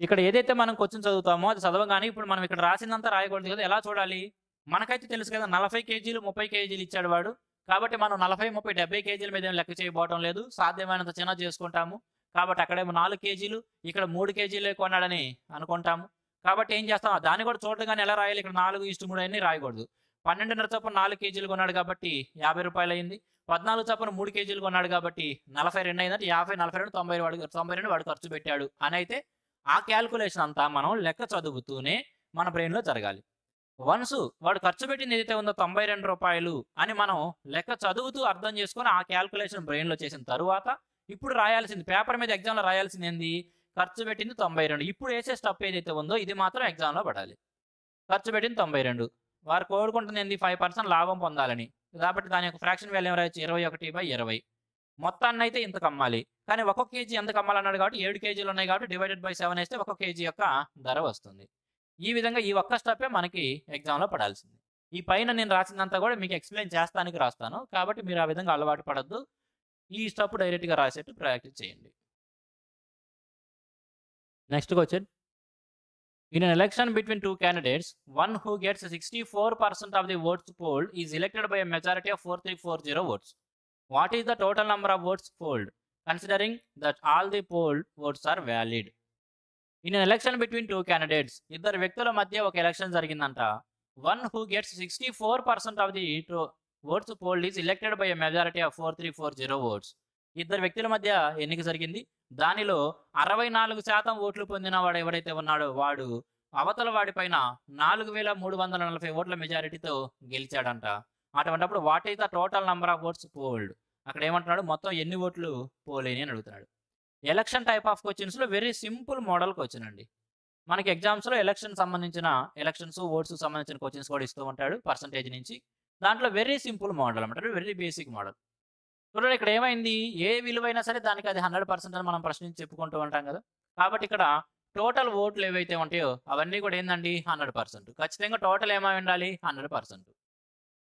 ఇక్కడ ఏదైతే మనం క్వశ్చన్ చదువుతామో అది చదవగానే ఇప్పుడు మనం ఇక్కడ రాసిందంతా రాయకూడదు కదా. ఎలా చూడాలి? మనకైతే తెలుసు కదా నలభై కేజీలు ముప్పై కేజీలు ఇచ్చాడు వాడు. కాబట్టి మనం నలభై ముప్పై డెబ్బై కేజీల మీద ఏం లెక్క చేయబోవటం లేదు. సాధ్యమైనంత చిన్న చేసుకుంటాము. కాబట్టి అక్కడేమో నాలుగు కేజీలు ఇక్కడ మూడు కేజీలే కొన్నాడని అనుకుంటాము. కాబట్టి ఏం చేస్తాం? దాన్ని కూడా చూడగానే ఎలా రాయాలి? ఇక్కడ నాలుగు ఇష్ట మూడు అన్ని రాయకూడదు. పన్నెండున్నర చొప్పున నాలుగు కేజీలు కొన్నాడు కాబట్టి యాభై రూపాయలు అయింది పద్నాలుగు చొప్పున మూడు కేజీలు కొన్నాడు కాబట్టి నలభై రెండు అయిందంటే యాభై నలభై రెండు తొంభై వాడు తొంభై రెండు వాడు ఖర్చు పెట్టాడు. అని అయితే ఆ క్యాల్కులేషన్ అంతా మనం లెక్క చదువుతూనే మన బ్రెయిన్లో జరగాలి. వన్స్ వాడు ఖర్చు పెట్టింది ఏదైతే ఉందో తొంభై రెండు రూపాయలు అని మనం లెక్క చదువుతూ అర్థం చేసుకొని ఆ క్యాల్కులేషన్ బ్రెయిన్లో చేసిన తరువాత ఇప్పుడు రాయాల్సింది పేపర్ మీద ఎగ్జామ్లో రాయాల్సింది ఏంది? ఖర్చు పెట్టింది తొంభై రెండు. ఇప్పుడు వేసే స్టప్ ఏదైతే ఉందో ఇది మాత్రం ఎగ్జామ్లో పడాలి. ఖర్చు పెట్టింది తొంభై రెండు. వారు కోరుకుంటుంది ఏంది? ఫైవ్ పర్సెంట్ లాభం పొందాలని. కాబట్టి దాని యొక్క ఫ్రాక్షన్ వాల్యూ ఎవరైతే ఇరవై ఒకటి బై ఇరవై. మొత్తాన్ని అయితే ఇంత కమ్మాలి. కానీ ఒక్కొక్క కేజీ ఎంత కమ్మాలన్నాడు కాబట్టి ఏడు కేజీలు ఉన్నాయి కాబట్టి డివైడెడ్ బై సెవెన్ వేస్తే ఒక కేజీ యొక్క ధర వస్తుంది. ఈ విధంగా ఈ ఒక్క స్టెప్పే మనకి ఎగ్జామ్లో పడాల్సింది. ఈ పైన నేను రాసిందంతా కూడా మీకు ఎక్స్ప్లెయిన్ చేస్తానికి రాస్తాను. కాబట్టి మీరు ఆ విధంగా అలవాటు పడద్దు. ఈ స్టెప్ డైరెక్ట్గా రాసేట్టు ప్రాక్టీస్ చేయండి. Next question In an election between two candidates, one who gets 64% of the votes polled is elected by a majority of 4340 votes. What is the total number of votes polled, considering that all the polled votes are valid? In an election between two candidates, ఇద్దరు వ్యక్తుల మధ్య ఒక election జరిగిందంట one who gets sixty four percent of the votes polled is elected by a majority of four three four zero votes ఇద్దరు వ్యక్తుల మధ్య ఎన్నిక జరిగింది. దానిలో అరవై నాలుగు శాతం ఓట్లు పొందిన వాడు ఎవరైతే ఉన్నాడో వాడు అవతల వాడి పైన నాలుగు వేల మూడు వందల నలభై ఓట్ల మెజారిటీతో గెలిచాడంట. అటువంటిప్పుడు what is the total number of votes polled? అక్కడ ఏమంటున్నాడు? మొత్తం ఎన్ని ఓట్లు పోలేని అని అడుగుతున్నాడు. ఎలక్షన్ టైప్ ఆఫ్ క్వశ్చన్స్లో వెరీ సింపుల్ మోడల్ క్వశ్చన్ అండి. మనకి ఎగ్జామ్స్లో ఎలక్షన్ సంబంధించిన ఎలక్షన్స్ ఓట్స్ సంబంధించిన క్వశ్చన్స్ కూడా ఇస్తూ ఉంటాడు పర్సంటేజ్ నుంచి. దాంట్లో వెరీ సింపుల్ మోడల్ అనమాట వెరీ బేసిక్ మోడల్. చూడండి ఇక్కడ ఏమైంది? ఏ విలువైనా సరే దానికి అది హండ్రెడ్ పర్సెంట్ అని మనం ప్రశ్నించి చెప్పుకుంటూ ఉంటాం కదా. కాబట్టి ఇక్కడ టోటల్ ఓట్లు ఏవైతే ఉంటాయో అవన్నీ కూడా ఏందండి? Hundred percent. ఖచ్చితంగా టోటల్ ఏమై ఉండాలి? Hundred percent.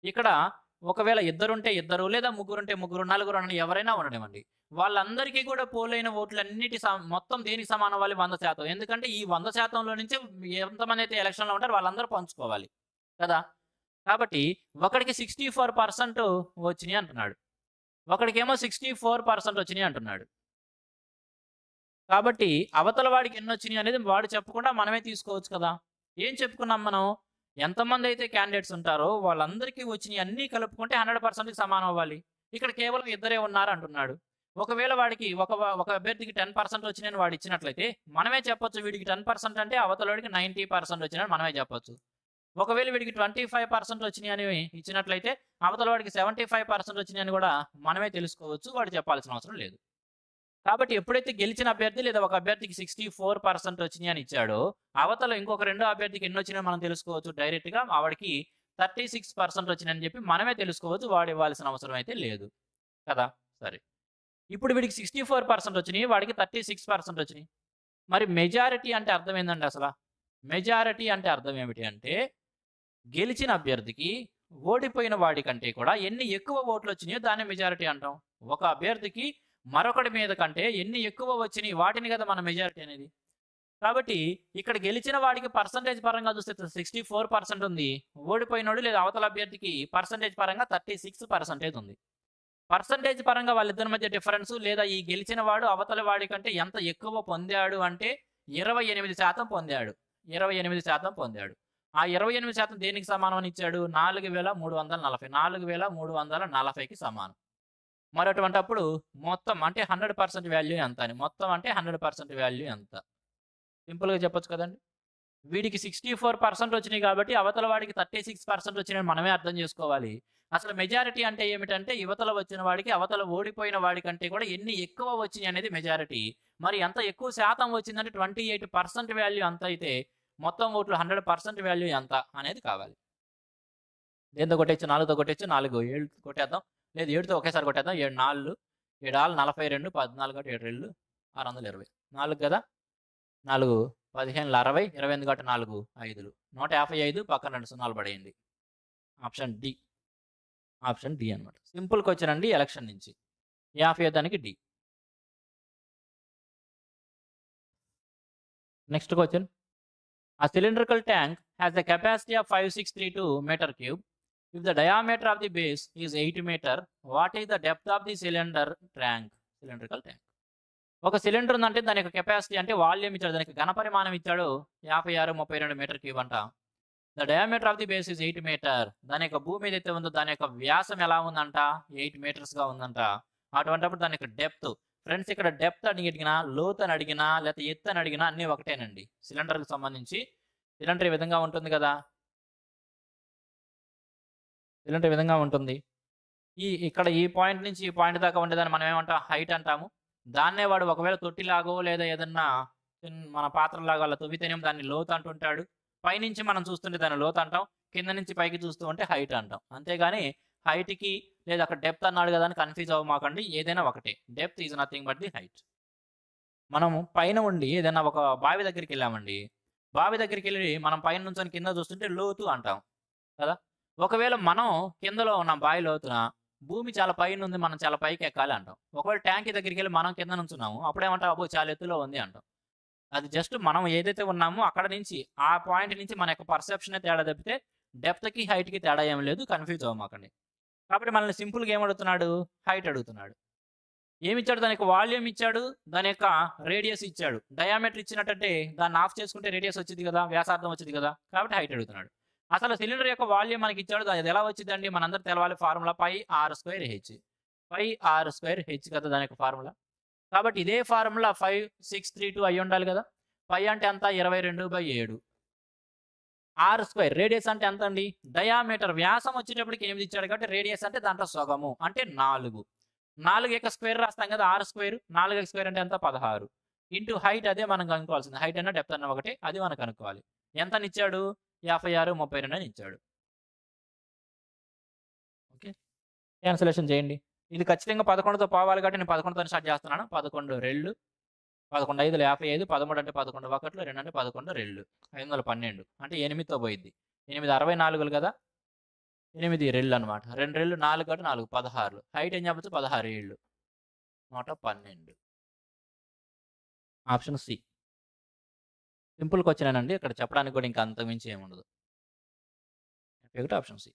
ఇక్కడ ఒకవేళ ఇద్దరుంటే ఇద్దరు లేదా ముగ్గురుంటే ముగ్గురు నలుగురు అని ఎవరైనా ఉండనివ్వండి. వాళ్ళందరికీ కూడా పోలైన ఓట్లన్నిటి సమ- మొత్తం దేనికి సమానం అవ్వాలి వంద శాతం. ఎందుకంటే ఈ వంద శాతంలో నుంచి ఎంతమంది అయితే ఎలక్షన్లో ఉంటారో వాళ్ళందరూ పంచుకోవాలి కదా. కాబట్టి ఒకడికి సిక్స్టీ ఫోర్ పర్సెంట్ వచ్చినాయి అంటున్నాడు. ఒకడికేమో సిక్స్టీ ఫోర్ పర్సెంట్ వచ్చినాయి అంటున్నాడు. కాబట్టి అవతల వాడికి ఎన్ని వచ్చినాయి అనేది వాడు చెప్పకుండా మనమే తీసుకోవచ్చు కదా. ఏం చెప్పుకున్నాం మనం? ఎంతమంది అయితే క్యాండిడేట్స్ ఉంటారో వాళ్ళందరికీ వచ్చినాయి అన్నీ కలుపుకుంటే హండ్రెడ్ పర్సెంట్కి సమానం అవ్వాలి. ఇక్కడ కేవలం ఇద్దరే ఉన్నారు అంటున్నాడు. ఒకవేళ వాడికి ఒక ఒక అభ్యర్థికి టెన్ పర్సెంట్ వచ్చినాయని వాడు ఇచ్చినట్లయితే మనమే చెప్పొచ్చు వీడికి టెన్ పర్సెంట్ అంటే అవతల వాడికి నైంటీ పర్సెంట్ వచ్చినాయని మనమే చెప్పొచ్చు. ఒకవేళ వీడికి ట్వంటీ ఫైవ్ పర్సెంట్ వచ్చినాయని ఇచ్చినట్లయితే అవతల వాడికి సెవెంటీ ఫైవ్ పర్సెంట్ వచ్చినాయని కూడా మనమే తెలుసుకోవచ్చు వాడు చెప్పాల్సిన అవసరం లేదు. కాబట్టి ఎప్పుడైతే గెలిచిన అభ్యర్థి లేదా ఒక అభ్యర్థికి సిక్స్టీ ఫోర్ పర్సెంట్ వచ్చినాయి అని ఇచ్చాడో అవతల ఇంకొక రెండో అభ్యర్థికి ఎన్ని వచ్చినాయో మనం తెలుసుకోవచ్చు డైరెక్ట్గా ఆవిడకి థర్టీ సిక్స్ పర్సెంట్ వచ్చినాయని చెప్పి మనమే తెలుసుకోవచ్చు వాడు ఇవ్వాల్సిన అవసరం అయితే లేదు. కదా? సరే. ఇప్పుడు వీడికి సిక్స్టీ ఫోర్ పర్సెంట్ వచ్చినాయి వాడికి థర్టీ సిక్స్ పర్సెంట్ వచ్చినాయి. మరి మెజారిటీ అంటే అర్థం ఏంటండి అసలు? మెజారిటీ అంటే అర్థం ఏమిటి అంటే గెలిచిన అభ్యర్థికి ఓడిపోయిన వాడి కంటే కూడా ఎన్ని ఎక్కువ ఓట్లు వచ్చినాయో దాన్ని మెజారిటీ అంటాం. ఒక అభ్యర్థికి మరొకటి మీద కంటే ఎన్ని ఎక్కువ వచ్చినాయి వాటిని కదా మన మెజారిటీ అనేది. కాబట్టి ఇక్కడ గెలిచిన వాడికి పర్సంటేజ్ పరంగా చూస్తే సిక్స్టీ ఫోర్ పర్సెంట్ ఉంది. ఓడిపోయినోడు లేదా అవతల అభ్యర్థికి పర్సంటేజ్ పరంగా థర్టీ సిక్స్ పర్సంటేజ్ ఉంది. పర్సంటేజ్ పరంగా వాళ్ళిద్దరి మధ్య డిఫరెన్స్ లేదా ఈ గెలిచిన వాడు అవతల వాడి కంటే ఎంత ఎక్కువ పొందాడు అంటే ఇరవై ఎనిమిది శాతం పొందాడు. ఇరవై ఎనిమిది శాతం పొందాడు. ఆ ఇరవై ఎనిమిది శాతం దేనికి సమానం అని ఇచ్చాడు? నాలుగు వేల మూడు వందల నలభై నాలుగు వేల మూడు వందల నలభైకి సమానం. మరి అప్పుడు మొత్తం అంటే హండ్రెడ్ పర్సెంట్ వాల్యూ ఎంత అని? మొత్తం అంటే హండ్రెడ్ పర్సెంట్ వాల్యూ ఎంత? సింపుల్గా చెప్పొచ్చు కదండి. వీడికి సిక్స్టీ ఫోర్ పర్సెంట్ వచ్చినాయి కాబట్టి అవతల వాడికి థర్టీ సిక్స్ పర్సెంట్ వచ్చినాయని మనమే అర్థం చేసుకోవాలి. అసలు మెజారిటీ అంటే ఏమిటంటే యువతల వచ్చిన వాడికి అవతల ఓడిపోయిన వాడికంటే కూడా ఎన్ని ఎక్కువ వచ్చినాయి అనేది మెజారిటీ. మరి ఎంత ఎక్కువ శాతం వచ్చిందంటే ట్వంటీ ఎయిట్ పర్సెంట్ వాల్యూ ఎంత అయితే మొత్తం ఓట్లు హండ్రెడ్ పర్సెంట్ వాల్యూ ఎంత అనేది కావాలి. దేంతో కొట్టచ్చు నాలుగుతో కొట్టచ్చు నాలుగు. ఏడు కొట్టేద్దాం. లేదు ఏడుతో ఒకేసారి కొట్టేద్దాం. ఏడు నాలుగు ఏడు ఆలు నలభై రెండు పద్నాలుగు ఏడు రెండు ఆరు వందల ఇరవై. నాలుగు కదా? నాలుగు పదిహేను అరవై ఇరవై ఎనిమిది కాబట్టి నాలుగు ఐదులు. నూట యాభై ఐదు పక్కన రెండు సున్నాలు పడేయండి. Option D. ఆప్షన్ డి అనమాట సింపుల్ క్వశ్చన్ అండి ఎలక్షన్ నుంచి. యాభై దానికి D. Next question. A cylindrical tank has a capacity of 5632 meter cube. If the diameter of the base is 8 meter, what is the depth of the cylinder tank? Cylindrical tank. ఒక cylinder ఉందంటే దాని యొక్క capacity అంటే volume ఇచ్చాడు దానికి ఘనపరిమాణం ఇచ్చాడు యాభై ఆరు ముప్పై రెండు మీటర్ క్యూబ్ అంట the diameter of the base is eight metre దాని యొక్క భూమి ఏదైతే ఉందో దాని యొక్క వ్యాసం ఎలా ఉందంట ఎయిట్ మీటర్స్గా ఉందంట అటువంటిప్పుడు దాని యొక్క డెప్త్ ఫ్రెండ్స్ ఇక్కడ డెప్త్ అని అడిగినా లోత్ అని అడిగినా లేకపోతే ఎత్తు అని అడిగినా అన్నీ ఒకటేనండి. సిలిండర్కి సంబంధించి. సిలిండర్ ఈ విధంగా ఉంటుంది కదా? సిలిండర్ ఈ విధంగా ఉంటుంది? ఈ ఇక్కడ ఈ పాయింట్ నుంచి ఈ పాయింట్ దాకా ఉండేదాన్ని మనం ఏమంటాం? హైట్ అంటాము. దాన్నే వాడు ఒకవేళ తొట్టిలాగో లేదా ఏదన్నా మన పాత్రలాగా అలా తవ్వితేనేమో దాన్ని లోత్ అంటుంటాడు పైనుంచి మనం చూస్తుంటే దాన్ని లోత్ అంటాం. కింద నుంచి పైకి చూస్తూ ఉంటే హైట్ అంటాం. అంతేగాని హైట్కి లేదా అక్కడ డెప్త్ అన్నాడు కదా అని కన్ఫ్యూజ్ అవ్వమాకండి ఏదైనా ఒకటే. Depth is nothing but the height. మనం పైన ఉండి ఏదైనా ఒక బావి దగ్గరికి వెళ్ళామండి. బావి దగ్గరికి వెళ్ళి మనం పైన నుంచి కింద చూస్తుంటే లోతు అంటాం. కదా? ఒకవేళ మనం కిందలో ఉన్న బావి లోతున భూమి చాలా పైన ఉంది మనం చాలా పైకి ఎక్కాలి అంటాం. ఒకవేళ ట్యాంక్ దగ్గరికి వెళ్ళి మనం కింద నుంచున్నాము అప్పుడేమంటాం? అబ్బో చాలా ఎత్తులో ఉంది అంటాం. అది జస్ట్ మనం ఏదైతే ఉన్నామో అక్కడ నుంచి ఆ పాయింట్ నుంచి మన యొక్క పర్సెప్షన్ తేడా తప్పితే డెప్త్కి హైట్కి తేడా ఏం లేదు. కన్ఫ్యూజ్ అవ్వమాకండి కాబట్టి మనల్ని సింపుల్గా ఏమడుగుతున్నాడు? అడుగుతున్నాడు హైట్ అడుగుతున్నాడు. ఏమిచ్చాడు ఇచ్చాడు? దానికి వాల్యూమ్ ఇచ్చాడు. దాని యొక్క రేడియస్ ఇచ్చాడు. డయామీటర్ ఇచ్చినట్టంటే దాన్ని ఆఫ్ చేసుకుంటే రేడియస్ వచ్చింది కదా? వ్యాసార్థం వచ్చింది కదా? కాబట్టి హైట్ అడుగుతున్నాడు. అసలు సిలిండర్ యొక్క వాల్యూమ్ మనకి ఇచ్చాడు. అది ఎలా వచ్చిందండి? మనందరూ తెలవాలి formula pi r square h. Pi r square h కదా దాని యొక్క ఫార్ములా. కాబట్టి ఇదే formula five six three two అయి ఉండాలి కదా? పై అంటే అంతా ఇరవై రెండు బై ఏడు. Are square. రేడియస్ అంటే ఎంత అండి డయామీటర్. వ్యాసం వచ్చేటప్పటికి ఎనిమిది ఇచ్చాడు కాబట్టి రేడియస్ అంటే దాంట్లో సగము అంటే నాలుగు. నాలుగు యొక్క స్క్వేర్ రాస్తాం కదా ఆరు స్క్వేర్. నాలుగు స్క్వేర్ అంటే ఎంత? పదహారు. ఇంటూ హైట్ అదే మనం కనుక్కోవాల్సింది. హైట్ అన్న డెప్త్ అన్న ఒకటి అది మనం కనుక్కోవాలి. ఎంత నిచ్చాడు యాభై ఆరు ముప్పై రెండు అని ఇచ్చాడు. ఓకే? క్యాన్సలేషన్ చేయండి. ఇది ఖచ్చితంగా పదకొండుతో పోవాలి కాబట్టి నేను పదకొండుతో స్టార్ట్ చేస్తున్నాను. పదకొండు రెళ్ళు పదకొండు ఐదులు యాభై ఐదు పదమూడు అంటే పదకొండు ఒకట్లు రెండు అంటే పదకొండు రెండు. ఐదు వందల పన్నెండు. అంటే ఎనిమిదితో పోయిద్ది. ఎనిమిది అరవై నాలుగులు కదా? ఎనిమిది రెళ్ళు అనమాట రెండు రెళ్ళు నాలుగు అంటే నాలుగు పదహారులు. హైట్ ఏం చెప్పచ్చు? పదహారు ఏళ్ళు. నూట పన్నెండు. Option C. సింపుల్ క్వశ్చన్ అండి ఇక్కడ చెప్పడానికి కూడా ఇంకా అంత మించి ఏముండదు ఒకటి option C.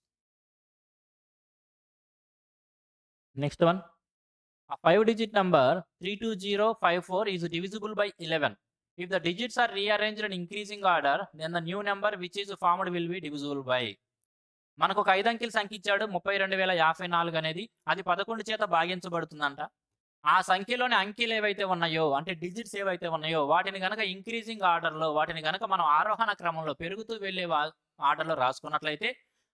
Next one. A five digit number 32054 is divisible by 11. If the digits are rearranged in increasing order, then the new number which is formed will be divisible by. మనకు ఒక ఐదు అంకెల సంఖ్య ఇచ్చాడు ముప్పై రెండు వేల యాభై నాలుగు అనేది అది పదకొండు చేత భాగించబడుతుందంట ఆ సంఖ్యలోని అంకెలు ఏవైతే ఉన్నాయో అంటే డిజిట్స్ ఏవైతే ఉన్నాయో వాటిని గనక ఇంక్రీజింగ్ ఆర్డర్లో వాటిని గనక మనం ఆరోహణ క్రమంలో పెరుగుతూ వెళ్ళే ఆర్డర్లో రాసుకున్నట్లయితే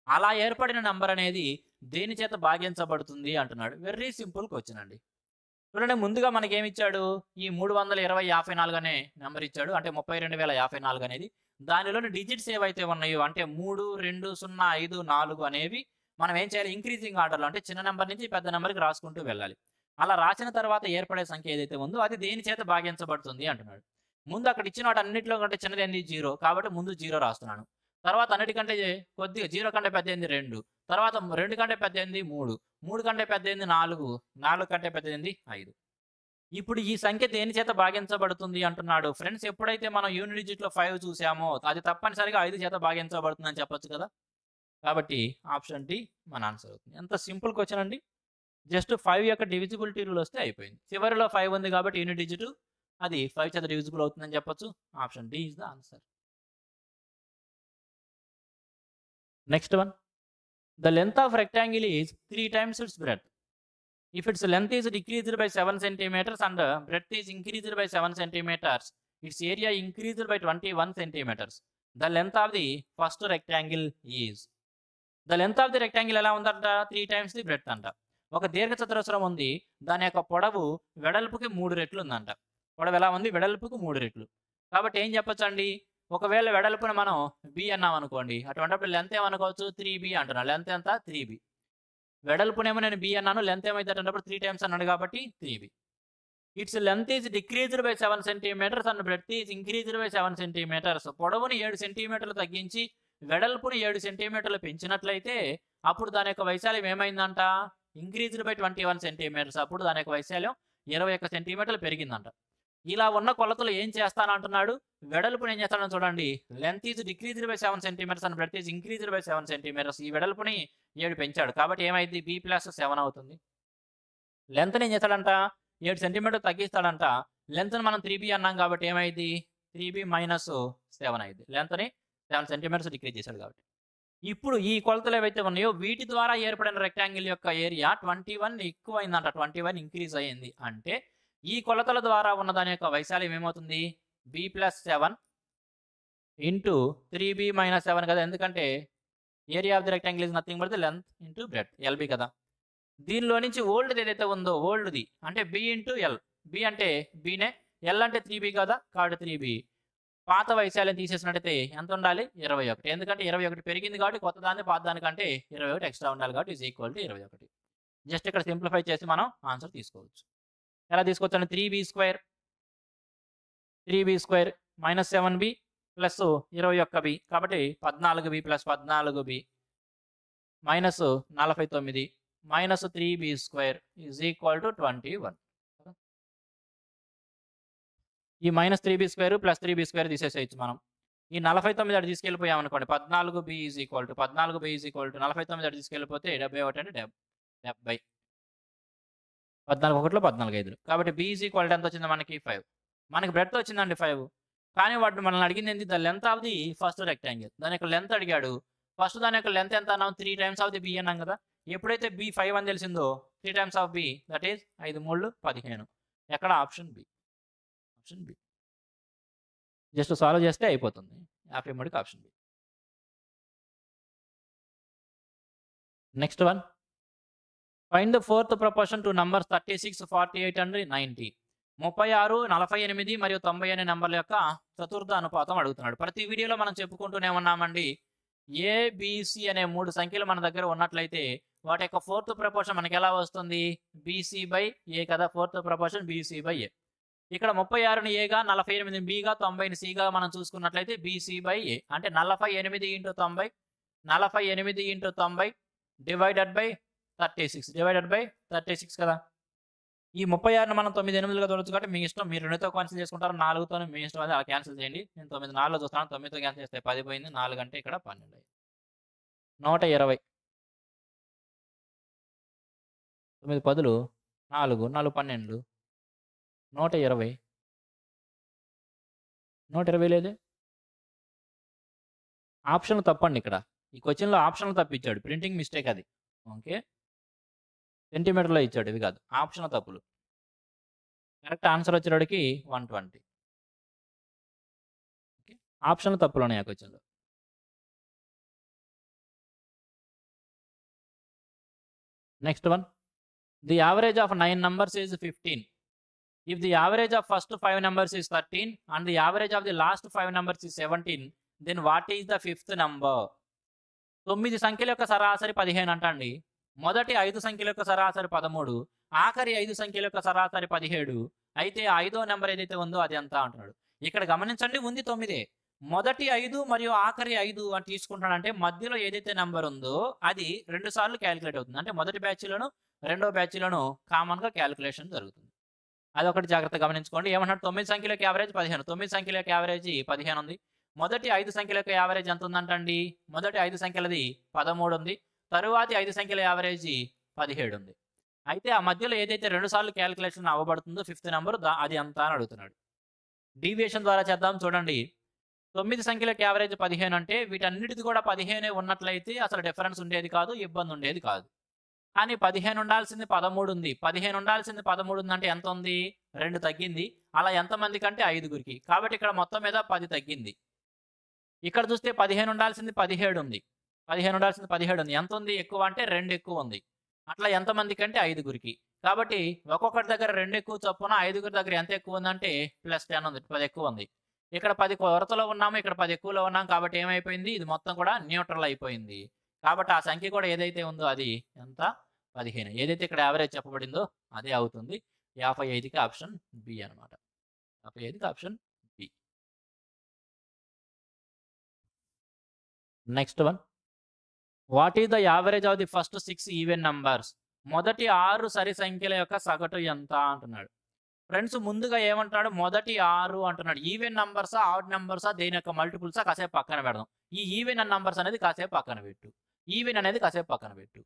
అలా ఏర్పడిన నంబర్ అనేది దేని చేత భాగించబడుతుంది అంటున్నాడు. వెరీ సింపుల్ క్వశ్చన్ అండి. చూడండి ముందుగా మనకేమిచ్చాడు? ఈ మూడు వందల ఇరవై యాభై నాలుగు అనే నెంబర్ ఇచ్చాడు. అంటే ముప్పై రెండు వేల యాభై నాలుగు అనేది. దానిలోని డిజిట్స్ ఏవైతే ఉన్నాయో అంటే మూడు రెండు సున్నా ఐదు నాలుగు అనేవి మనం ఏం చేయాలి? ఇంక్రీజింగ్ ఆర్డర్లో అంటే చిన్న నెంబర్ నుంచి పెద్ద నెంబర్కి రాసుకుంటూ వెళ్ళాలి. అలా రాసిన తర్వాత ఏర్పడే సంఖ్య ఏదైతే ఉందో అది దేని చేత భాగించబడుతుంది అంటున్నాడు. ముందు అక్కడ ఇచ్చిన వాటి అన్నింటిలో కంటే చిన్నది ఏంది? జీరో కాబట్టి ముందు జీరో రాస్తున్నాను. తర్వాత అన్నిటికంటే కొద్దిగా జీరో కంటే పెద్ద రెండు. తర్వాత రెండు కంటే పెద్దది మూడు. మూడు కంటే పెద్దది నాలుగు. నాలుగు కంటే పెద్ద ఐదు. ఇప్పుడు ఈ సంఖ్య దేని చేత భాగించబడుతుంది అంటున్నాడు? ఫ్రెండ్స్ ఎప్పుడైతే మనం యూనిట్ డిజిట్లో ఫైవ్ చూసామో అది తప్పనిసరిగా ఐదు చేత భాగించబడుతుందని చెప్పొచ్చు కదా? కాబట్టి ఆప్షన్ డి మన ఆన్సర్ అవుతుంది. ఎంత సింపుల్ క్వశ్చన్ అండి. జస్ట్ ఫైవ్ యొక్క డివిజిబిలిటీ రూల్ వస్తే అయిపోయింది. చివరిలో ఫైవ్ ఉంది కాబట్టి యూనిట్ డిజిట్ అది ఫైవ్ చేత డివిజిబుల్ అవుతుందని చెప్పొచ్చు. Option D is the answer. Next one The length of rectangle is 3 times its breadth. If its length is decreased by 7 centimeters and uh, breadth is increased by 7 centimeters, its area increased by 21 centimeters. The length of the first rectangle is. The length of the rectangle ఎలా ఉందంట three times the breadth అంట ఒక దీర్ఘచతురస్రం ఉంది దాని యొక్క పొడవు వెడల్పుకి మూడు రెట్లు ఉందంట పొడవు ఎలా ఉంది వెడల్పుకు మూడు రెట్లు కాబట్టి ఏం చెప్పొచ్చు అండి ఒకవేళ వెడల్పున మనం బి అన్నాం అనుకోండి అటువంటిప్పుడు లెంత్ ఏమనుకోవచ్చు? త్రీ బి అంటున్నా. లెంత్ ఎంత? త్రీ బి వెడల్పునేమో నేను బి అన్నాను లెంత్ ఏమైతే అంటున్నప్పుడు త్రీ టైమ్స్ అన్నాడు కాబట్టి three B its length is decreased by seven centimetres and breadth is increased by seven centimetres పొడవుని ఏడు సెంటీమీటర్లు తగ్గించి వెడల్పుని ఏడు సెంటీమీటర్లు పెంచినట్లయితే అప్పుడు దాని యొక్క వైశాల్యం ఏమైందంట? Increased by twenty one centimetres అప్పుడు దాని యొక్క వైశాల్యం ఇరవై ఒక్క సెంటీమీటర్లు పెరిగిందంట. ఇలా ఉన్న కొలతలు ఏం చేస్తాను అంటున్నాడు వెడల్పుని ఏం చేస్తాడని చూడండి. Length is decreased by seven centimetres and breadth is increased by seven centimetres ఈ వెడల్పుని ఏడు పెంచాడు. కాబట్టి ఏమైంది? బి ప్లస్ సెవెన్ అవుతుంది. లెంత్ని ఏం చేస్తాడంట? ఏడు సెంటీమీటర్ తగ్గిస్తాడంట. లెంత్ని మనం త్రీ బి అన్నాం కాబట్టి ఏమైంది? త్రీ బి మైనస్ సెవెన్ అయింది. లెంత్ని సెవెన్ సెంటీమీటర్స్ డిక్రీజ్ చేశాడు కాబట్టి. ఇప్పుడు ఈ కొలతలు ఏవైతే ఉన్నాయో వీటి ద్వారా ఏర్పడిన రెక్టాంగిల్ యొక్క ఏరియా ట్వంటీ వన్ ఎక్కువ అయిందంట ట్వంటీ వన్ ఇంక్రీజ్ అయ్యింది. అంటే ఈ కొలతల ద్వారా ఉన్న దాని యొక్క వైశాల్యం ఏమవుతుంది? B plus seven into three B minus seven కదా. ఎందుకంటే area of the rectangle is nothing but the length into breadth LB కదా. దీనిలో నుంచి ఓల్డ్ ఏదైతే ఉందో ఓల్డ్ది అంటే బి ఇంటూ ఎల్ బి అంటే బీనే ఎల్ అంటే త్రీ బి కదా కాబట్టి త్రీ బి పాత వైశాల్యం తీసేసినట్టయితే ఎంత ఉండాలి? ఇరవై ఒకటి. ఎందుకంటే ఇరవై ఒకటి పెరిగింది కాబట్టి కొత్త దాన్ని పాత దానికంటే ఇరవై ఒకటి ఎక్స్ట్రా ఉండాలి కాబట్టి ఈజ్ ఈక్వల్ టు ఇరవై ఒకటి. జస్ట్ ఇక్కడ సింప్లిఫై చేసి మనం ఆన్సర్ తీసుకోవచ్చు. ఎలా తీసుకొచ్చాను? Three B square three B square minus seven B plus ఇరవై ఒక్క బి కాబట్టి పద్నాలుగు బి ప్లస్ పద్నాలుగు బి మైనస్ నలభై తొమ్మిది minus three B square is equal to twenty one ఈ minus three B square plus three B square తీసేసేయచ్చు మనం. ఈ నలభై తొమ్మిది అటు తీసుకెళ్ళిపోయాం అనుకోండి. పద్నాలుగు బి ఈజ్ ఈక్వల్ టు పద్నాలుగు బి ఈజ్ ఈక్వల్ టు నలభై తొమ్మిది అటు తీసుకెళ్ళిపోతే డెబ్బై ఒకటి అంటే డెబ్ డెబ్బై. పద్నాలుగు ఒకటిలో పద్నాలుగు ఐదులు కాబట్టి బి క్వాలిటీ ఎంత వచ్చింది మనకి? ఫైవ్ మనకి బ్రెడ్ వచ్చిందండి ఫైవ్ కానీ వాడు మనల్ని అడిగింది ఏంటి? The length of the first rectangle దాని యొక్క లెంత్ అడిగాడు. ఫస్ట్ దాని యొక్క లెంత్ ఎంత అన్నాం three times of the B అన్నాం కదా? ఎప్పుడైతే బి ఫైవ్ అని తెలిసిందో three times of B that is ఐదు మూడు పదిహేను. ఎక్కడ? Option B option B just solve చేస్తే అయిపోతుంది. యాభై మూడుకి option B next one find the fourth proportion to numbers thirty six forty eight and ninety ముప్పై ఆరు నలభై ఎనిమిది మరియు తొంభై అనే నెంబర్ల యొక్క చతుర్థ అనుపాతం అడుగుతున్నాడు. ప్రతి వీడియోలో మనం చెప్పుకుంటూనే ఉన్నామండి. ఏబిసి అనే మూడు సంఖ్యలు మన దగ్గర ఉన్నట్లయితే వాటి యొక్క ఫోర్త్ ప్రపోర్షన్ మనకి ఎలా వస్తుంది? బీసీ బై ఏ కదా fourth proportion BC by A ఇక్కడ ముప్పై ఆరుని ఏగా నలభై ఎనిమిది బిగా తొంభైని సిగా మనం చూసుకున్నట్లయితే బీసీ బై ఏ అంటే నలభై ఎనిమిది ఇంటూ తొంభై నలభై ఎనిమిది ఇంటూ తొంభై divided by thirty six divided by thirty six కదా. ఈ ముప్పై ఆరుని మనం తొమ్మిది ఎనిమిదిగా చూడొచ్చు కాబట్టి మీ ఇష్టం మీరు రెండుతో క్యాన్సిల్ చేసుకుంటారు నాలుగుతో మీ ఇష్టం అది అలా క్యాన్సిల్ చేయండి. నేను తొమ్మిది నాలుగులో చూస్తాను తొమ్మిదితో క్యాన్సిల్ చేస్తే పది పోయింది నాలుగు అంటే ఇక్కడ పన్నెండు అయింది. నూట ఇరవై. తొమ్మిది పదులు నాలుగు నాలుగు పన్నెండు. నూట ఇరవై. నూట ఇరవై లేదే? ఆప్షన్ తప్పండి ఇక్కడ. ఈ క్వశ్చన్లో ఆప్షన్లు తప్పించాడు. ప్రింటింగ్ మిస్టేక్ అది. ఓకే? సెంటీమీటర్లో ఇచ్చాడు. ఇవి కాదు. ఆప్షన్ తప్పులు. కరెక్ట్ ఆన్సర్ వచ్చేటడికి వన్ ట్వంటీ. ఆప్షన్ తప్పులు ఉన్నాయి ఆ క్వశ్చన్లో? Next one. The average of nine numbers is fifteen. If the average of first five numbers is thirteen and the average of the last five numbers is seventeen then what is the fifth number? తొమ్మిది సంఖ్యల యొక్క సరాసరి పదిహేను అంటండి మొదటి ఐదు సంఖ్యల యొక్క సరాసరి పదమూడు ఆఖరి ఐదు సంఖ్యల యొక్క సరాసరి పదిహేడు. అయితే ఐదో నెంబర్ ఏదైతే ఉందో అది ఎంత అంటున్నాడు? ఇక్కడ గమనించండి ఉంది తొమ్మిదే. మొదటి ఐదు మరియు ఆఖరి ఐదు అని తీసుకుంటాడంటే మధ్యలో ఏదైతే నెంబర్ ఉందో అది రెండు సార్లు క్యాలిక్యులేట్ అవుతుంది. అంటే మొదటి బ్యాచ్లను రెండో బ్యాచ్లను కామన్గా క్యాలిక్యులేషన్ జరుగుతుంది. అదొకటి జాగ్రత్త గమనించుకోండి. ఏమంటారు తొమ్మిది సంఖ్యలకు యావరేజ్ పదిహేను. తొమ్మిది సంఖ్యలకు యావరేజ్ పదిహేను ఉంది. మొదటి ఐదు సంఖ్యలకు యావరేజ్ ఎంత ఉందంటండి? మొదటి ఐదు సంఖ్యలది పదమూడు ఉంది. తరువాతి ఐదు సంఖ్యల యావరేజ్ పదిహేడు ఉంది అయితే ఆ మధ్యలో ఏదైతే రెండు సార్లు క్యాలిక్యులేషన్ అవ్వబడుతుందో ఫిఫ్త్ నెంబర్ అది అంతా అని అడుగుతున్నాడు. డీవియేషన్ ద్వారా చేద్దాం చూడండి. తొమ్మిది సంఖ్యలకు యావరేజ్ పదిహేను అంటే వీటన్నిటిది కూడా పదిహేనే ఉన్నట్లయితే అసలు డిఫరెన్స్ ఉండేది కాదు ఇబ్బంది ఉండేది కాదు. కానీ పదిహేను ఉండాల్సింది పదమూడు ఉంది. పదిహేను ఉండాల్సింది పదమూడు ఉంది అంటే ఎంత ఉంది? రెండు తగ్గింది. అలా ఎంతమంది కంటే ఐదుగురికి. కాబట్టి ఇక్కడ మొత్తం మీద పది తగ్గింది. ఇక్కడ చూస్తే పదిహేను ఉండాల్సింది పదిహేడు ఉంది. పదిహేను ఉండాల్సింది పదిహేడు ఉంది. ఎంత ఉంది? ఎక్కువ అంటే రెండు ఎక్కువ ఉంది. అట్లా ఎంతమంది కంటే ఐదుగురికి. కాబట్టి ఒక్కొక్కటి దగ్గర రెండు ఎక్కువ చొప్పున ఐదుగురి దగ్గర ఎంత ఎక్కువ ఉందంటే ప్లస్ టెన్ ఉంది. పది ఎక్కువ ఉంది. ఇక్కడ పది కొరతలో ఉన్నాము. ఇక్కడ పది ఎక్కువలో ఉన్నాం కాబట్టి ఏమైపోయింది? ఇది మొత్తం కూడా న్యూట్రల్ అయిపోయింది. కాబట్టి ఆ సంఖ్య కూడా ఏదైతే ఉందో అది ఎంత? పదిహేను. ఏదైతే ఇక్కడ యావరేజ్ చెప్పబడిందో అదే అవుతుంది. యాభై ఐదుకి ఆప్షన్ బి అనమాట యాభై ఐదుకి option B next one. What is the average of the first six even numbers మొదటి ఆరు సరి సంఖ్యల యొక్క సగటు ఎంత అంటున్నాడు. ఫ్రెండ్స్ ముందుగా ఏమంటున్నాడు? మొదటి ఆరు అంటున్నాడు. ఈవెన్ నంబర్సా ఆడ్ నంబర్సా దేని యొక్క మల్టిపుల్సా కాసేపు పక్కన పెడదాం. ఈ ఈవెన్ నంబర్స్ అనేది కాసేపు పక్కన పెట్టు. ఈవెన్ అనేది కాసేపు పక్కన పెట్టు.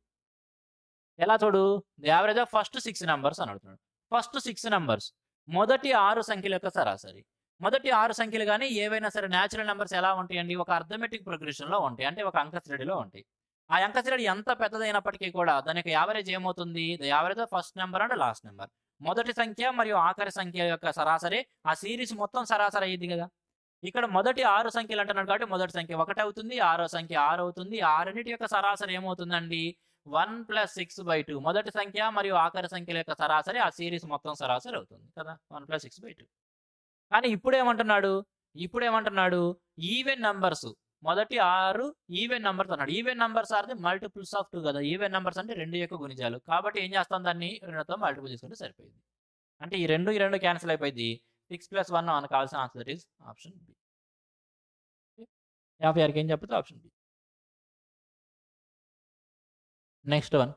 ఎలా చూడు? Average of first six numbers అని అడుగుతున్నాడు. ఫస్ట్ సిక్స్ నెంబర్స్ మొదటి ఆరు సంఖ్యల యొక్క సరాసరి. మొదటి ఆరు సంఖ్యలు కానీ ఏవైనా సరే న్యాచురల్ నెంబర్స్ ఎలా ఉంటాయండి? ఒక అర్థమెటిక్ ప్రొగ్రెషన్లో ఉంటాయి. అంటే ఒక అంక శ్రేణిలో ఉంటాయి. ఆ అంకశ్రేణి ఎంత పెద్దదైనప్పటికీ కూడా దాని యొక్క యావరేజ్ ఏమవుతుంది? The average first number and last number. మొదటి సంఖ్య మరియు ఆఖరి సంఖ్య యొక్క సరాసరి ఆ సిరీస్ మొత్తం సరాసరి అయ్యింది కదా. ఇక్కడ మొదటి ఆరు సంఖ్యలు అంటున్నాడు కాబట్టి మొదటి సంఖ్య ఒకటి అవుతుంది ఆరో సంఖ్య ఆరు అవుతుంది. ఆరన్నిటి యొక్క సరాసరి ఏమవుతుందండి? One plus six by two. మొదటి సంఖ్య మరియు ఆఖరి సంఖ్యల యొక్క సరాసరి ఆ సిరీస్ మొత్తం సరాసరి అవుతుంది కదా. One plus six by two. కానీ ఇప్పుడు ఏమంటున్నాడు ఇప్పుడు ఏమంటున్నాడు ఈవెన్ నంబర్స్. మొదటి ఆరు ఈవెన్ నంబర్స్ అన్నాడు. Even numbers are the multiples of two కదా. ఈవెన్ నంబర్స్ అంటే రెండు యొక్క గుణిజాలు కాబట్టి ఏం చేస్తాం? దాన్ని రెండుతో మల్టిపుల్ చేసుకుంటే సరిపోయింది. అంటే ఈ రెండు ఈ రెండు క్యాన్సిల్ అయిపోయింది. సిక్స్ ప్లస్ వన్ మనకు కావాల్సిన answer that is option B యాభై ఆరుకి ఏం చెప్పచ్చు option B next one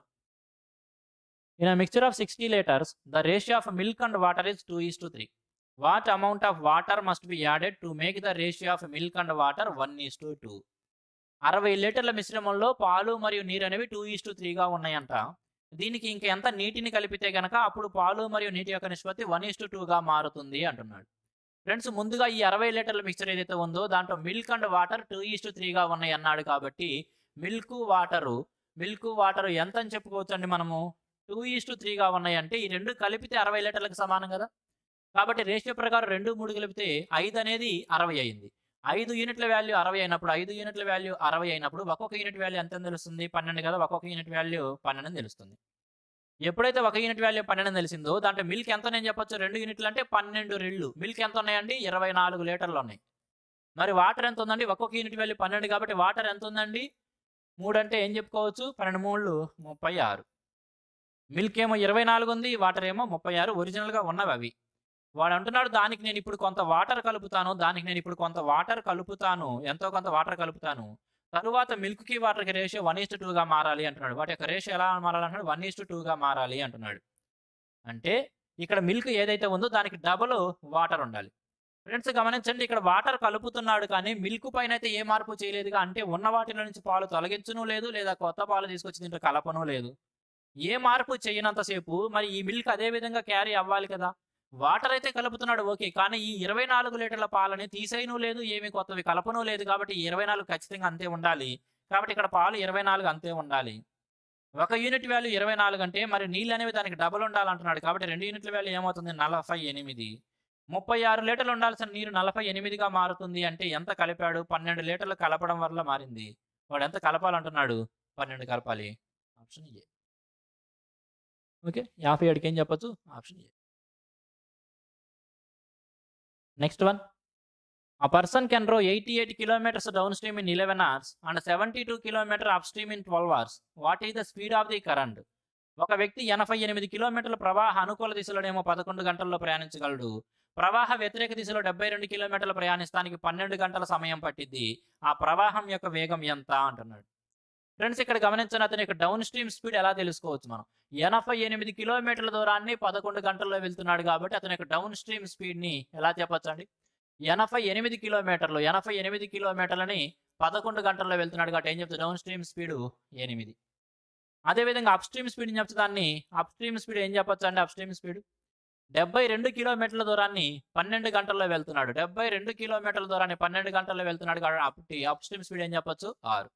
in a mixture of 60 liters, the ratio of milk and water is 2 is to what amount of water must be added to make the ratio of milk and water one is to two అరవై లీటర్ల మిశ్రమంలో పాలు మరియు నీరు అనేవి two is to త్రీగా ఉన్నాయంట. దీనికి ఇంక ఎంత నీటిని కలిపితే గనక అప్పుడు పాలు మరియు నీటి యొక్క నిష్పత్తి వన్ ఈస్ టు టూగా మారుతుంది అంటున్నాడు. ఫ్రెండ్స్ ముందుగా ఈ అరవై లీటర్ల మిక్చర్ ఏదైతే ఉందో దాంట్లో milk and water two is to త్రీగా ఉన్నాయి అన్నాడు కాబట్టి మిల్క్ వాటరు మిల్క్ వాటర్ ఎంత అని చెప్పుకోవచ్చండి మనము? టూ ఈస్ టు త్రీగా ఉన్నాయి అంటే ఈ రెండు కలిపితే అరవై లీటర్లకు సమానం కదా? కాబట్టి రేషియో ప్రకారం రెండు మూడు కలిపితే ఐదు అనేది అరవై అయింది. ఐదు యూనిట్ల వాల్యూ అరవై అయినప్పుడు ఐదు యూనిట్ల వాల్యూ అరవై అయినప్పుడు ఒక్కొక్క యూనిట్ వాల్యూ ఎంత అని తెలుస్తుంది? పన్నెండు కదా ఒక్కొక్క యూనిట్ వాల్యూ పన్నెండు అని తెలుస్తుంది. ఎప్పుడైతే ఒక యూనిట్ వాల్యూ పన్నెండు తెలిసిందో దాంట్లో మిల్క్ ఎంత నేను చెప్పొచ్చు? రెండు యూనిట్లు అంటే పన్నెండు రెళ్ళు. మిల్క్ ఎంత ఉన్నాయండి? ఇరవై నాలుగు లీటర్లు ఉన్నాయి. మరి వాటర్ ఎంత ఉందండి? ఒక్కొక్క యూనిట్ వాల్యూ పన్నెండు కాబట్టి వాటర్ ఎంత ఉందండి? మూడు అంటే ఏం చెప్పుకోవచ్చు? పన్నెండు మూడు ముప్పై ఆరు. మిల్క్ ఏమో ఇరవై నాలుగు ఉంది వాటర్ ఏమో ముప్పై ఆరు. ఒరిజినల్గా ఉన్నవి అవి. వాడు అంటున్నాడు దానికి నేను ఇప్పుడు కొంత వాటర్ కలుపుతాను దానికి నేను ఇప్పుడు కొంత వాటర్ కలుపుతాను. ఎంతో కొంత వాటర్ కలుపుతాను. తరువాత మిల్క్కి వాటర్కి రేషియో వన్ ఈస్ట్ టూగా మారాలి అంటున్నాడు. వాటి యొక్క రేషియో ఎలా మారాలంటున్నాడు వన్ ఈస్ట్ టూగా మారాలి అంటున్నాడు. అంటే ఇక్కడ మిల్క్ ఏదైతే ఉందో దానికి డబుల్ వాటర్ ఉండాలి. ఫ్రెండ్స్ గమనించండి ఇక్కడ వాటర్ కలుపుతున్నాడు కానీ మిల్క్ పైన అయితే ఏ మార్పు చేయలేదుగా. అంటే ఉన్న వాటిలో నుంచి పాలు తొలగించను లేదు లేదా కొత్త పాలు తీసుకొచ్చి దీంట్లో కలపను లేదు. ఏ మార్పు చేయనంతసేపు మరి ఈ మిల్క్ అదే విధంగా క్యారీ అవ్వాలి కదా. వాటర్ అయితే కలుపుతున్నాడు ఓకే. కానీ ఈ ఇరవై నాలుగు లీటర్ల పాలని తీసేయను లేదు ఏమి కొత్తవి కలపను లేదు కాబట్టి ఇరవై నాలుగు ఖచ్చితంగా అంతే ఉండాలి. కాబట్టి ఇక్కడ పాలు ఇరవై నాలుగు అంతే ఉండాలి. ఒక యూనిట్ వాల్యూ ఇరవై నాలుగు అంటే మరి నీళ్ళు అనేవి దానికి డబుల్ ఉండాలంటున్నాడు కాబట్టి రెండు యూనిట్ల వాల్యూ ఏమవుతుంది? నలభై ఎనిమిది. ముప్పై ఆరు లీటర్లు ఉండాల్సిన నీరు నలభై ఎనిమిదిగా మారుతుంది అంటే ఎంత కలిపాడు? పన్నెండు లీటర్లు కలపడం వల్ల మారింది. వాడు ఎంత కలపాలంటున్నాడు? పన్నెండు కలపాలి. Option A. ఓకే. యాభై ఏడుకి ఏం చెప్పచ్చు? Option A. Next one A person can row 88 kilometers downstream in 11 hours and 72 kilometer upstream in 12 hours. What is the speed of the current? ఒక వ్యక్తి ఎనభై ఎనిమిది కిలోమీటర్ల ప్రవాహ అనుకూల దిశలోనేమో పదకొండు గంటల్లో ప్రయాణించగలడు. ప్రవాహ వ్యతిరేక దిశలో డెబ్బై రెండు కిలోమీటర్ల ప్రయాణిస్తానికి పన్నెండు గంటల సమయం పట్టిద్ది. ఆ ప్రవాహం యొక్క వేగం ఎంత? అంటున్నాడు. ఫ్రెండ్స్ ఇక్కడ గమనించిన అతని యొక్క డౌన్ స్ట్రీమ్ స్పీడ్ ఎలా తెలుసుకోవచ్చు మనం? ఎనభై ఎనిమిది కిలోమీటర్ల దూరాన్ని పదకొండు గంటల్లో వెళ్తున్నాడు కాబట్టి అతని యొక్క డౌన్ స్ట్రీమ్ స్పీడ్ని ఎలా చెప్పచ్చండి? ఎనభై ఎనిమిది కిలోమీటర్లు ఎనభై ఎనిమిది కిలోమీటర్లని పదకొండు గంటల్లో వెళ్తున్నాడు కాబట్టి ఏం చెప్తుంది? డౌన్ స్ట్రీమ్ స్పీడ్ ఎనిమిది. అదేవిధంగా అప్ స్ట్రీమ్ స్పీడ్ చెప్తే దాన్ని అప్ స్ట్రీమ్ స్పీడ్ ఏం చెప్పచ్చు అండి అప్ స్ట్రీమ్ స్పీడ్ డెబ్బై రెండు కిలోమీటర్ల దూరాన్ని పన్నెండు గంటల్లో వెళ్తున్నాడు. డెబ్బై రెండు కిలోమీటర్ల దూరాన్ని పన్నెండు గంటల్లో వెళ్తున్నాడు కాబట్టి అప్ స్ట్రీమ్ స్పీడ్ ఏం చెప్పచ్చు? ఆరు.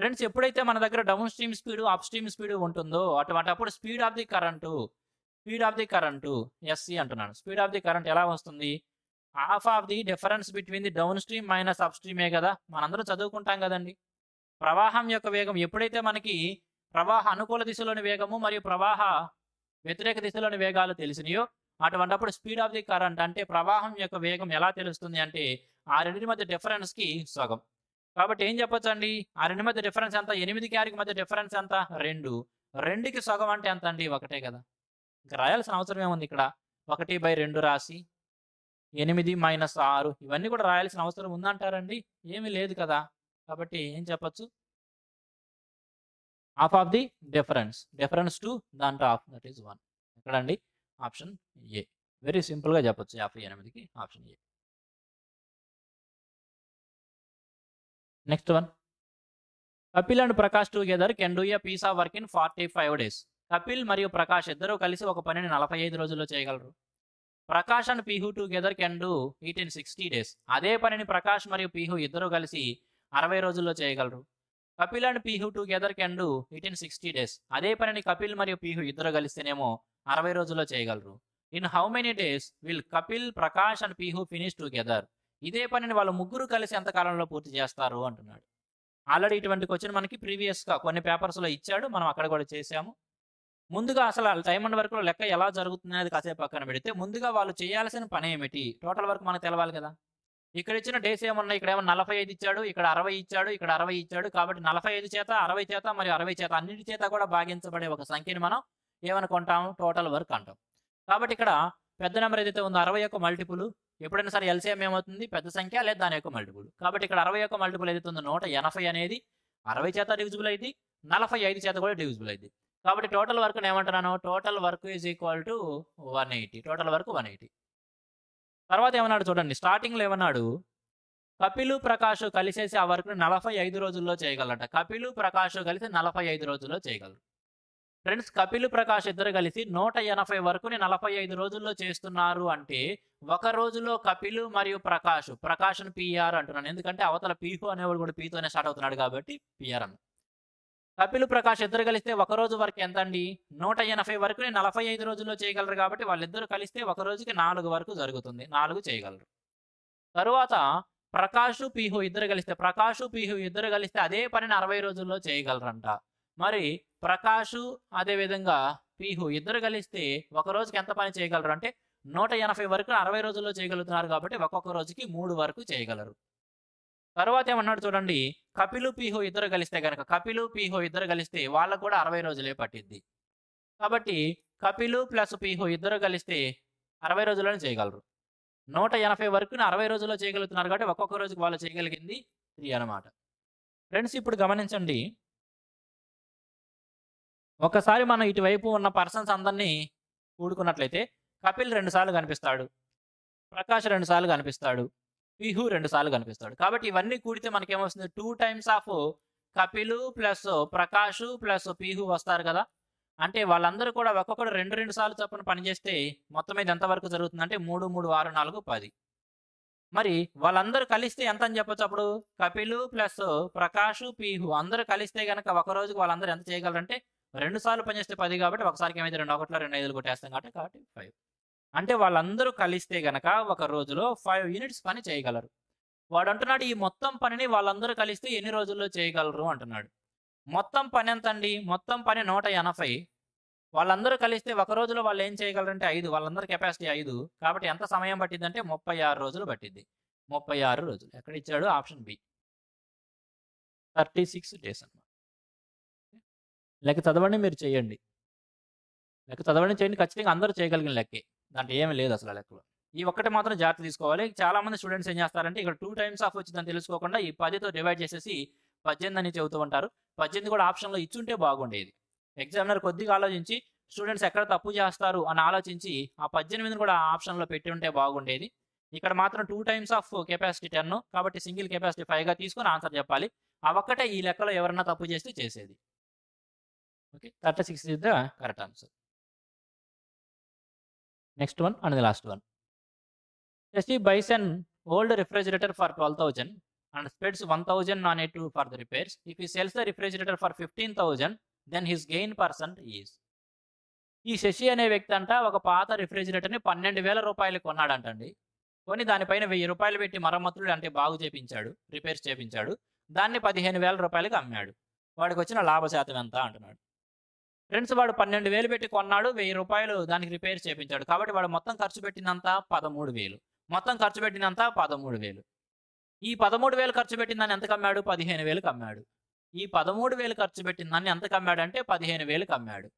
ఫ్రెండ్స్ ఎప్పుడైతే మన దగ్గర down stream speed up stream speed ఉంటుందో అటువంటి అప్పుడు speed of the current speed of the current SC అంటున్నాను. స్పీడ్ ఆఫ్ ది కరెంట్ ఎలా వస్తుంది? Half of the difference between the down stream minus up స్ట్రీమే కదా? మనందరూ చదువుకుంటాం కదండి. ప్రవాహం యొక్క వేగం ఎప్పుడైతే మనకి ప్రవాహ అనుకూల దిశలోని వేగము మరియు ప్రవాహ వ్యతిరేక దిశలోని వేగాలు తెలిసినాయో అటువంటప్పుడు స్పీడ్ ఆఫ్ ది కరెంట్ అంటే ప్రవాహం యొక్క వేగం ఎలా తెలుస్తుంది అంటే ఆ రెండింటి మధ్య డిఫరెన్స్కి సగం. కాబట్టి ఏం చెప్పొచ్చు అండి ఆ రెండు మధ్య డిఫరెన్స్ ఎంత? ఎనిమిది ఆరుకి మధ్య డిఫరెన్స్ ఎంత? రెండు. రెండుకి సగం అంటే ఎంత అండి? ఒకటే కదా. ఇంకా రాయాల్సిన అవసరం ఏముంది ఇక్కడ? ఒకటి బై రెండు రాసి ఎనిమిది మైనస్ ఆరు. ఇవన్నీ కూడా రాయాల్సిన అవసరం ఉందంటారండి? ఏమీ లేదు కదా. కాబట్టి ఏం చెప్పచ్చు? Half of the difference difference to దాంట్లో హాఫ్ దట్ ఈస్ వన్ ఎక్కడండి? ఆప్షన్ ఏ వెరీ సింపుల్‌గా చెప్పొచ్చు. 58కి option A. Next one. Kapil and Prakash together can do a piece of work in 45 days. Kapil మరియు ప్రకాష్ ఇద్దరూ కలిసి ఒక పనిని 45 రోజుల్లో చేయగలరు. Prakash and Pihu together can do it in 60 days. అదే పనిని ప్రకాష్ మరియు పీహు ఇద్దరూ కలిసి 60 రోజుల్లో చేయగలరు. Kapil and Pihu together can do it in 60 days. అదే పనిని కపిల్ మరియు పీహు ఇద్దరు కలిస్తేనేమో 60 రోజుల్లో చేయగలరు. In how many days will Kapil, Prakash and Pihu finish together. ఇదే పనిని వాళ్ళు ముగ్గురు కలిసి ఎంత కాలంలో పూర్తి చేస్తారు అంటున్నాడు. ఆల్రెడీ ఇటువంటి క్వశ్చన్ మనకి ప్రీవియస్‌గా కొన్ని పేపర్స్‌లో ఇచ్చాడు. మనం అక్కడ కూడా చేసాము. ముందుగా అసలు ఆళ్ళ టైమ్ అండ్ వర్క్‌లో లెక్క ఎలా జరుగుతుందనేది కాసేపు పక్కన పెడితే, ముందుగా వాళ్ళు చేయాల్సిన పనేమిటి? టోటల్ వర్క్ మనకు తెలవాలి కదా! ఇక్కడ ఇచ్చిన డేస్ ఏమున్నాయి? ఇక్కడేమో 45 ఇచ్చాడు. ఇక్కడ 60 ఇచ్చాడు. ఇక్కడ 60 ఇచ్చాడు. కాబట్టి 45 చేత, 60 చేత మరియు 60 చేత అన్నిటి చేత కూడా భాగించబడే ఒక సంఖ్యని మనం ఏమనుకుంటాం? టోటల్ వర్క్ అంటాం. కాబట్టి ఇక్కడ పెద్ద నెంబర్ ఏదైతే ఉందో 60 యొక్క మల్టిపుల్ ఎప్పుడైనా సరే ఎల్‌సీఎం ఏమవుతుంది? పెద్ద సంఖ్య లేదా దాని యొక్క మల్టిపుల్. కాబట్టి ఇక్కడ 60 యొక్క మల్టిపుల్ ఏదైతే ఉందో 180 అనేది 60 చేత డివిజిబుల్ ఐదు నలభై ఐదు చేత కూడా డివిజిబుల్ అయింది కాబట్టి total work ఏమంటున్నాను? Total work is equal to 180. Total work 180. తర్వాత ఏమన్నాడు చూడండి. స్టార్టింగ్‌లో ఏమన్నాడు? కపిలు, ప్రకాష్ కలిసేసి ఆ వర్క్‌ని 45 రోజుల్లో చేయగలరట. కపిలు, ప్రకాష్ కలిసి 45 రోజుల్లో చేయగలరు. ఫ్రెండ్స్ కపిల్, ప్రకాష్ ఇద్దరు కలిసి నూట ఎనభై వరకుని నలభై ఐదు రోజుల్లో చేస్తున్నారు అంటే, ఒక రోజులో కపిల్ మరియు ప్రకాష్, ప్రకాష్‌ని పిఆర్ అంటున్నాను. ఎందుకంటే అవతల పీహు అనేవాడు కూడా పీతోనే స్టార్ట్ అవుతున్నాడు కాబట్టి పిఆర్ అన్న కపిల్, ప్రకాష్ ఇద్దరు కలిస్తే ఒక రోజు వర్క్ ఎంతండి? 180 వర్క్‌ని 45 రోజుల్లో చేయగలరు కాబట్టి వాళ్ళిద్దరు కలిస్తే ఒక రోజుకి నాలుగు వరకు జరుగుతుంది. నాలుగు చేయగలరు. తరువాత ప్రకాష్, పీహు ఇద్దరు కలిస్తే ప్రకాష్, పీహు ఇద్దరు కలిస్తే అదే పనిని 60 రోజుల్లో చేయగలరంట. మరి ప్రకాష్ అదేవిధంగా పీహు ఇద్దరు కలిస్తే ఒక రోజుకి ఎంత పని చేయగలరు అంటే 180 వరకు 60 రోజుల్లో చేయగలుగుతున్నారు కాబట్టి ఒక్కొక్క రోజుకి మూడు వరకు చేయగలరు. తర్వాత ఏమన్నాడు చూడండి. కపిలు, పీహు ఇద్దరు కలిస్తే కనుక కపిలు, పీహు ఇద్దరు కలిస్తే వాళ్ళకు కూడా 60 రోజులే పట్టిద్ది. కాబట్టి కపిలు ప్లస్ పీహు ఇద్దరు కలిస్తే 60 రోజుల్లోనే చేయగలరు. నూట ఎనభై వరకు అరవై రోజుల్లో చేయగలుగుతున్నారు కాబట్టి ఒక్కొక్క రోజుకి వాళ్ళు చేయగలిగింది త్రీ అనమాట. ఫ్రెండ్స్ ఇప్పుడు గమనించండి. ఒకసారి మనం ఇటువైపు ఉన్న పర్సన్స్ అందరినీ కూడుకున్నట్లయితే కపిల్ 2 సార్లు కనిపిస్తాడు. ప్రకాష్ 2 సార్లు కనిపిస్తాడు. పీహు 2 సార్లు కనిపిస్తాడు. కాబట్టి ఇవన్నీ కూడితే మనకేమొస్తుంది? Two times of Kapil plus Prakash plus Pihu వస్తారు కదా! అంటే వాళ్ళందరూ కూడా ఒక్కొక్కడు 2, 2 సార్లు చొప్పున పనిచేస్తే మొత్తం మీద ఎంతవరకు జరుగుతుందంటే 3, 3, 6, 4, 10. మరి వాళ్ళందరూ కలిస్తే ఎంత అని చెప్పొచ్చు అప్పుడు? కపిలు ప్లస్ ప్రకాష్, పీహు అందరూ కలిస్తే కనుక ఒక రోజుకి వాళ్ళందరూ ఎంత చేయగలరంటే రెండు సార్లు పనిచేస్తే పది కాబట్టి ఒకసారికి ఏమైతే రెండు ఒకటిలో రెండు ఐదులు కొట్టేస్తాం కాబట్టి కాబట్టి ఫైవ్ అంటే వాళ్ళందరూ కలిస్తే గనక ఒక రోజులో ఫైవ్ యూనిట్స్ పని చేయగలరు. వాడు అంటున్నాడు ఈ మొత్తం పనిని వాళ్ళందరూ కలిస్తే ఎన్ని రోజుల్లో చేయగలరు అంటున్నాడు. మొత్తం పని ఎంతండి? మొత్తం పని 180. వాళ్ళందరూ కలిస్తే ఒక రోజులో వాళ్ళు ఏం చేయగలరంటే ఐదు వాళ్ళందరి కెపాసిటీ ఐదు కాబట్టి ఎంత సమయం పట్టిందంటే ముప్పై ఆరు రోజులు పట్టింది ముప్పై ఆరు రోజులు. ఎక్కడ ఇచ్చాడు? Option B. 36 డేస్ అన్నమాట. లెక్క చదవండి మీరు చేయండి. లెక్క చదవండి చేయండి ఖచ్చితంగా అందరూ చేయగలిగిన లెక్కే. దాంట్లో ఏమీ లేదు అసలు ఆ లెక్కలో. ఈ ఒక్కటి మాత్రం జాగ్రత్త తీసుకోవాలి. చాలా మంది స్టూడెంట్స్ ఏం చేస్తారంటే ఇక్కడ టూ టైమ్స్ ఆఫ్ వచ్చిందని తెలుసుకోకుండా ఈ 10తో డివైడ్ చేసేసి 18 అని చెబుతూ ఉంటారు. 18 కూడా ఆప్షన్‌లో ఇచ్చుంటే బాగుండేది. ఎగ్జామినర్ కొద్దిగా ఆలోచించి స్టూడెంట్స్ ఎక్కడ తప్పు చేస్తారు అని ఆలోచించి ఆ 18ని కూడా ఆప్షన్‌లో పెట్టి ఉంటే బాగుండేది. ఇక్కడ మాత్రం టూ టైమ్స్ ఆఫ్ కెపాసిటీ 10 కాబట్టి సింగిల్ కెపాసిటీ ఫైవ్గా తీసుకొని ఆన్సర్ చెప్పాలి. ఆ ఒక్కటే ఈ లెక్కలో ఎవరన్నా తప్పు చేస్తే చేసేది. Okay. 36 is the correct answer. Next one and last one. Shashi buys an old refrigerator for 12,000 and spends 1,000 on it for for the repairs. If he sells the refrigerator for 15,000 then his gain percent is. ఈ శశి అనే వ్యక్తి అంట ఒక పాత రిఫ్రిజిరేటర్‌ని పన్నెండు వేల రూపాయలు కొన్నాడంటండి. కొని దానిపైన వెయ్యి రూపాయలు పెట్టి మరమ్మతులు అంటే బాగు చేపించాడు. రిపేర్స్ చేపించాడు. దాన్ని 15,000 రూపాయలకి అమ్మాడు. వాడికొచ్చిన లాభ శాతం ఎంత అంటున్నాడు. ఫ్రెండ్స్ వాడు 12,000 పెట్టి కొన్నాడు. వెయ్యి రూపాయలు దానికి రిపేర్ చేపించాడు. కాబట్టి వాడు మొత్తం ఖర్చు పెట్టినంత పదమూడు వేలు మొత్తం ఖర్చు పెట్టినంత పదమూడు వేలు ఈ 13,000 ఖర్చు పెట్టిన దాన్ని ఎంతకు అమ్మాడు? 15,000కి అమ్మాడు. ఈ 13,000 ఖర్చు పెట్టిన దాన్ని ఎంతకు అమ్మాడంటే 15,000కి అమ్మాడు.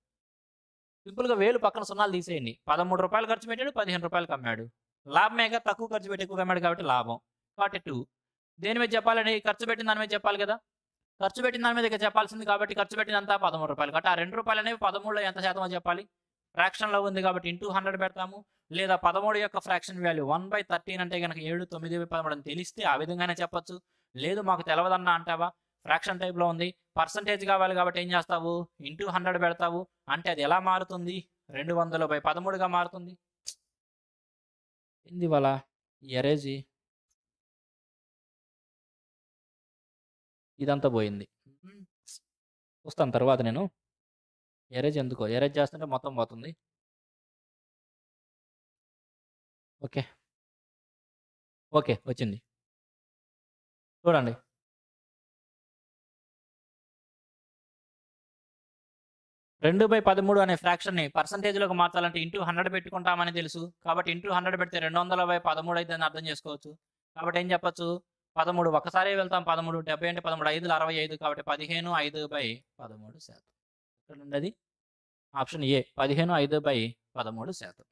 సింపుల్‌గా వేలు పక్కన సున్నాలు తీసేయండి. 13 రూపాయలు ఖర్చు పెట్టాడు. పదిహేను రూపాయలు కమ్మాడు లాభమేగా తక్కువ ఖర్చు పెట్టి ఎక్కువ కమ్మాడు కాబట్టి లాభం. 42 దేని మీద చెప్పాలండి? ఖర్చు పెట్టిన దాని మీద చెప్పాలి కదా! ఖర్చు పెట్టిన దాని మీద చెప్పాల్సింది కాబట్టి ఖర్చు పెట్టినంత పదమూడు రూపాయలు. కాబట్టి ఆ రెండు రూపాయలు అనేవి 13లో ఎంత శాతం చెప్పాలి? ఫ్రాక్షన్‌లో ఉంది కాబట్టి ఇంటూ 100 పెడతాము. లేదా పదమూడు యొక్క fraction value one by thirteen అంటే కనుక ఏడు తొమ్మిది పదమూడు అని తెలిస్తే ఆ విధంగానే చెప్పొచ్చు. లేదు మాకు తెలవదన్నా అంటావా? ఫ్రాక్షన్ టైప్లో ఉంది. పర్సంటేజ్ కావాలి కాబట్టి ఏం చేస్తావు? ఇంటూ హండ్రెడ్ పెడతావు. అంటే అది ఎలా మారుతుంది? రెండు వందల బై పదమూడుగా మారుతుంది. ఏంది ఎరేజీ ఇదంతా పోయింది. చూస్తాను తర్వాత నేను. ఎరేజ్ ఎందుకో? ఎరేజ్ చేస్తుంటే మొత్తం పోతుంది. ఓకే. ఓకే వచ్చింది. చూడండి. రెండు బై పదమూడు అనే ఫ్రాక్షన్ని పర్సంటేజ్లోకి మార్చాలంటే ఇంటూ హండ్రెడ్ పెట్టుకుంటామని తెలుసు. కాబట్టి ఇంటూ హండ్రెడ్ పెడితే రెండు వందల బై పదమూడు అయితే అర్థం చేసుకోవచ్చు. కాబట్టి ఏం చెప్పొచ్చు? పదమూడు ఒకసారి వెళ్తాం పదమూడు డెబ్బై అంటే పదమూడు ఐదులు అరవై ఐదు కాబట్టి పదిహేను ఐదు బై పదమూడు శాతం. ఇక్కడ ఉండేది ఆప్షన్ ఏ పదిహేను ఐదు బై పదమూడు శాతం.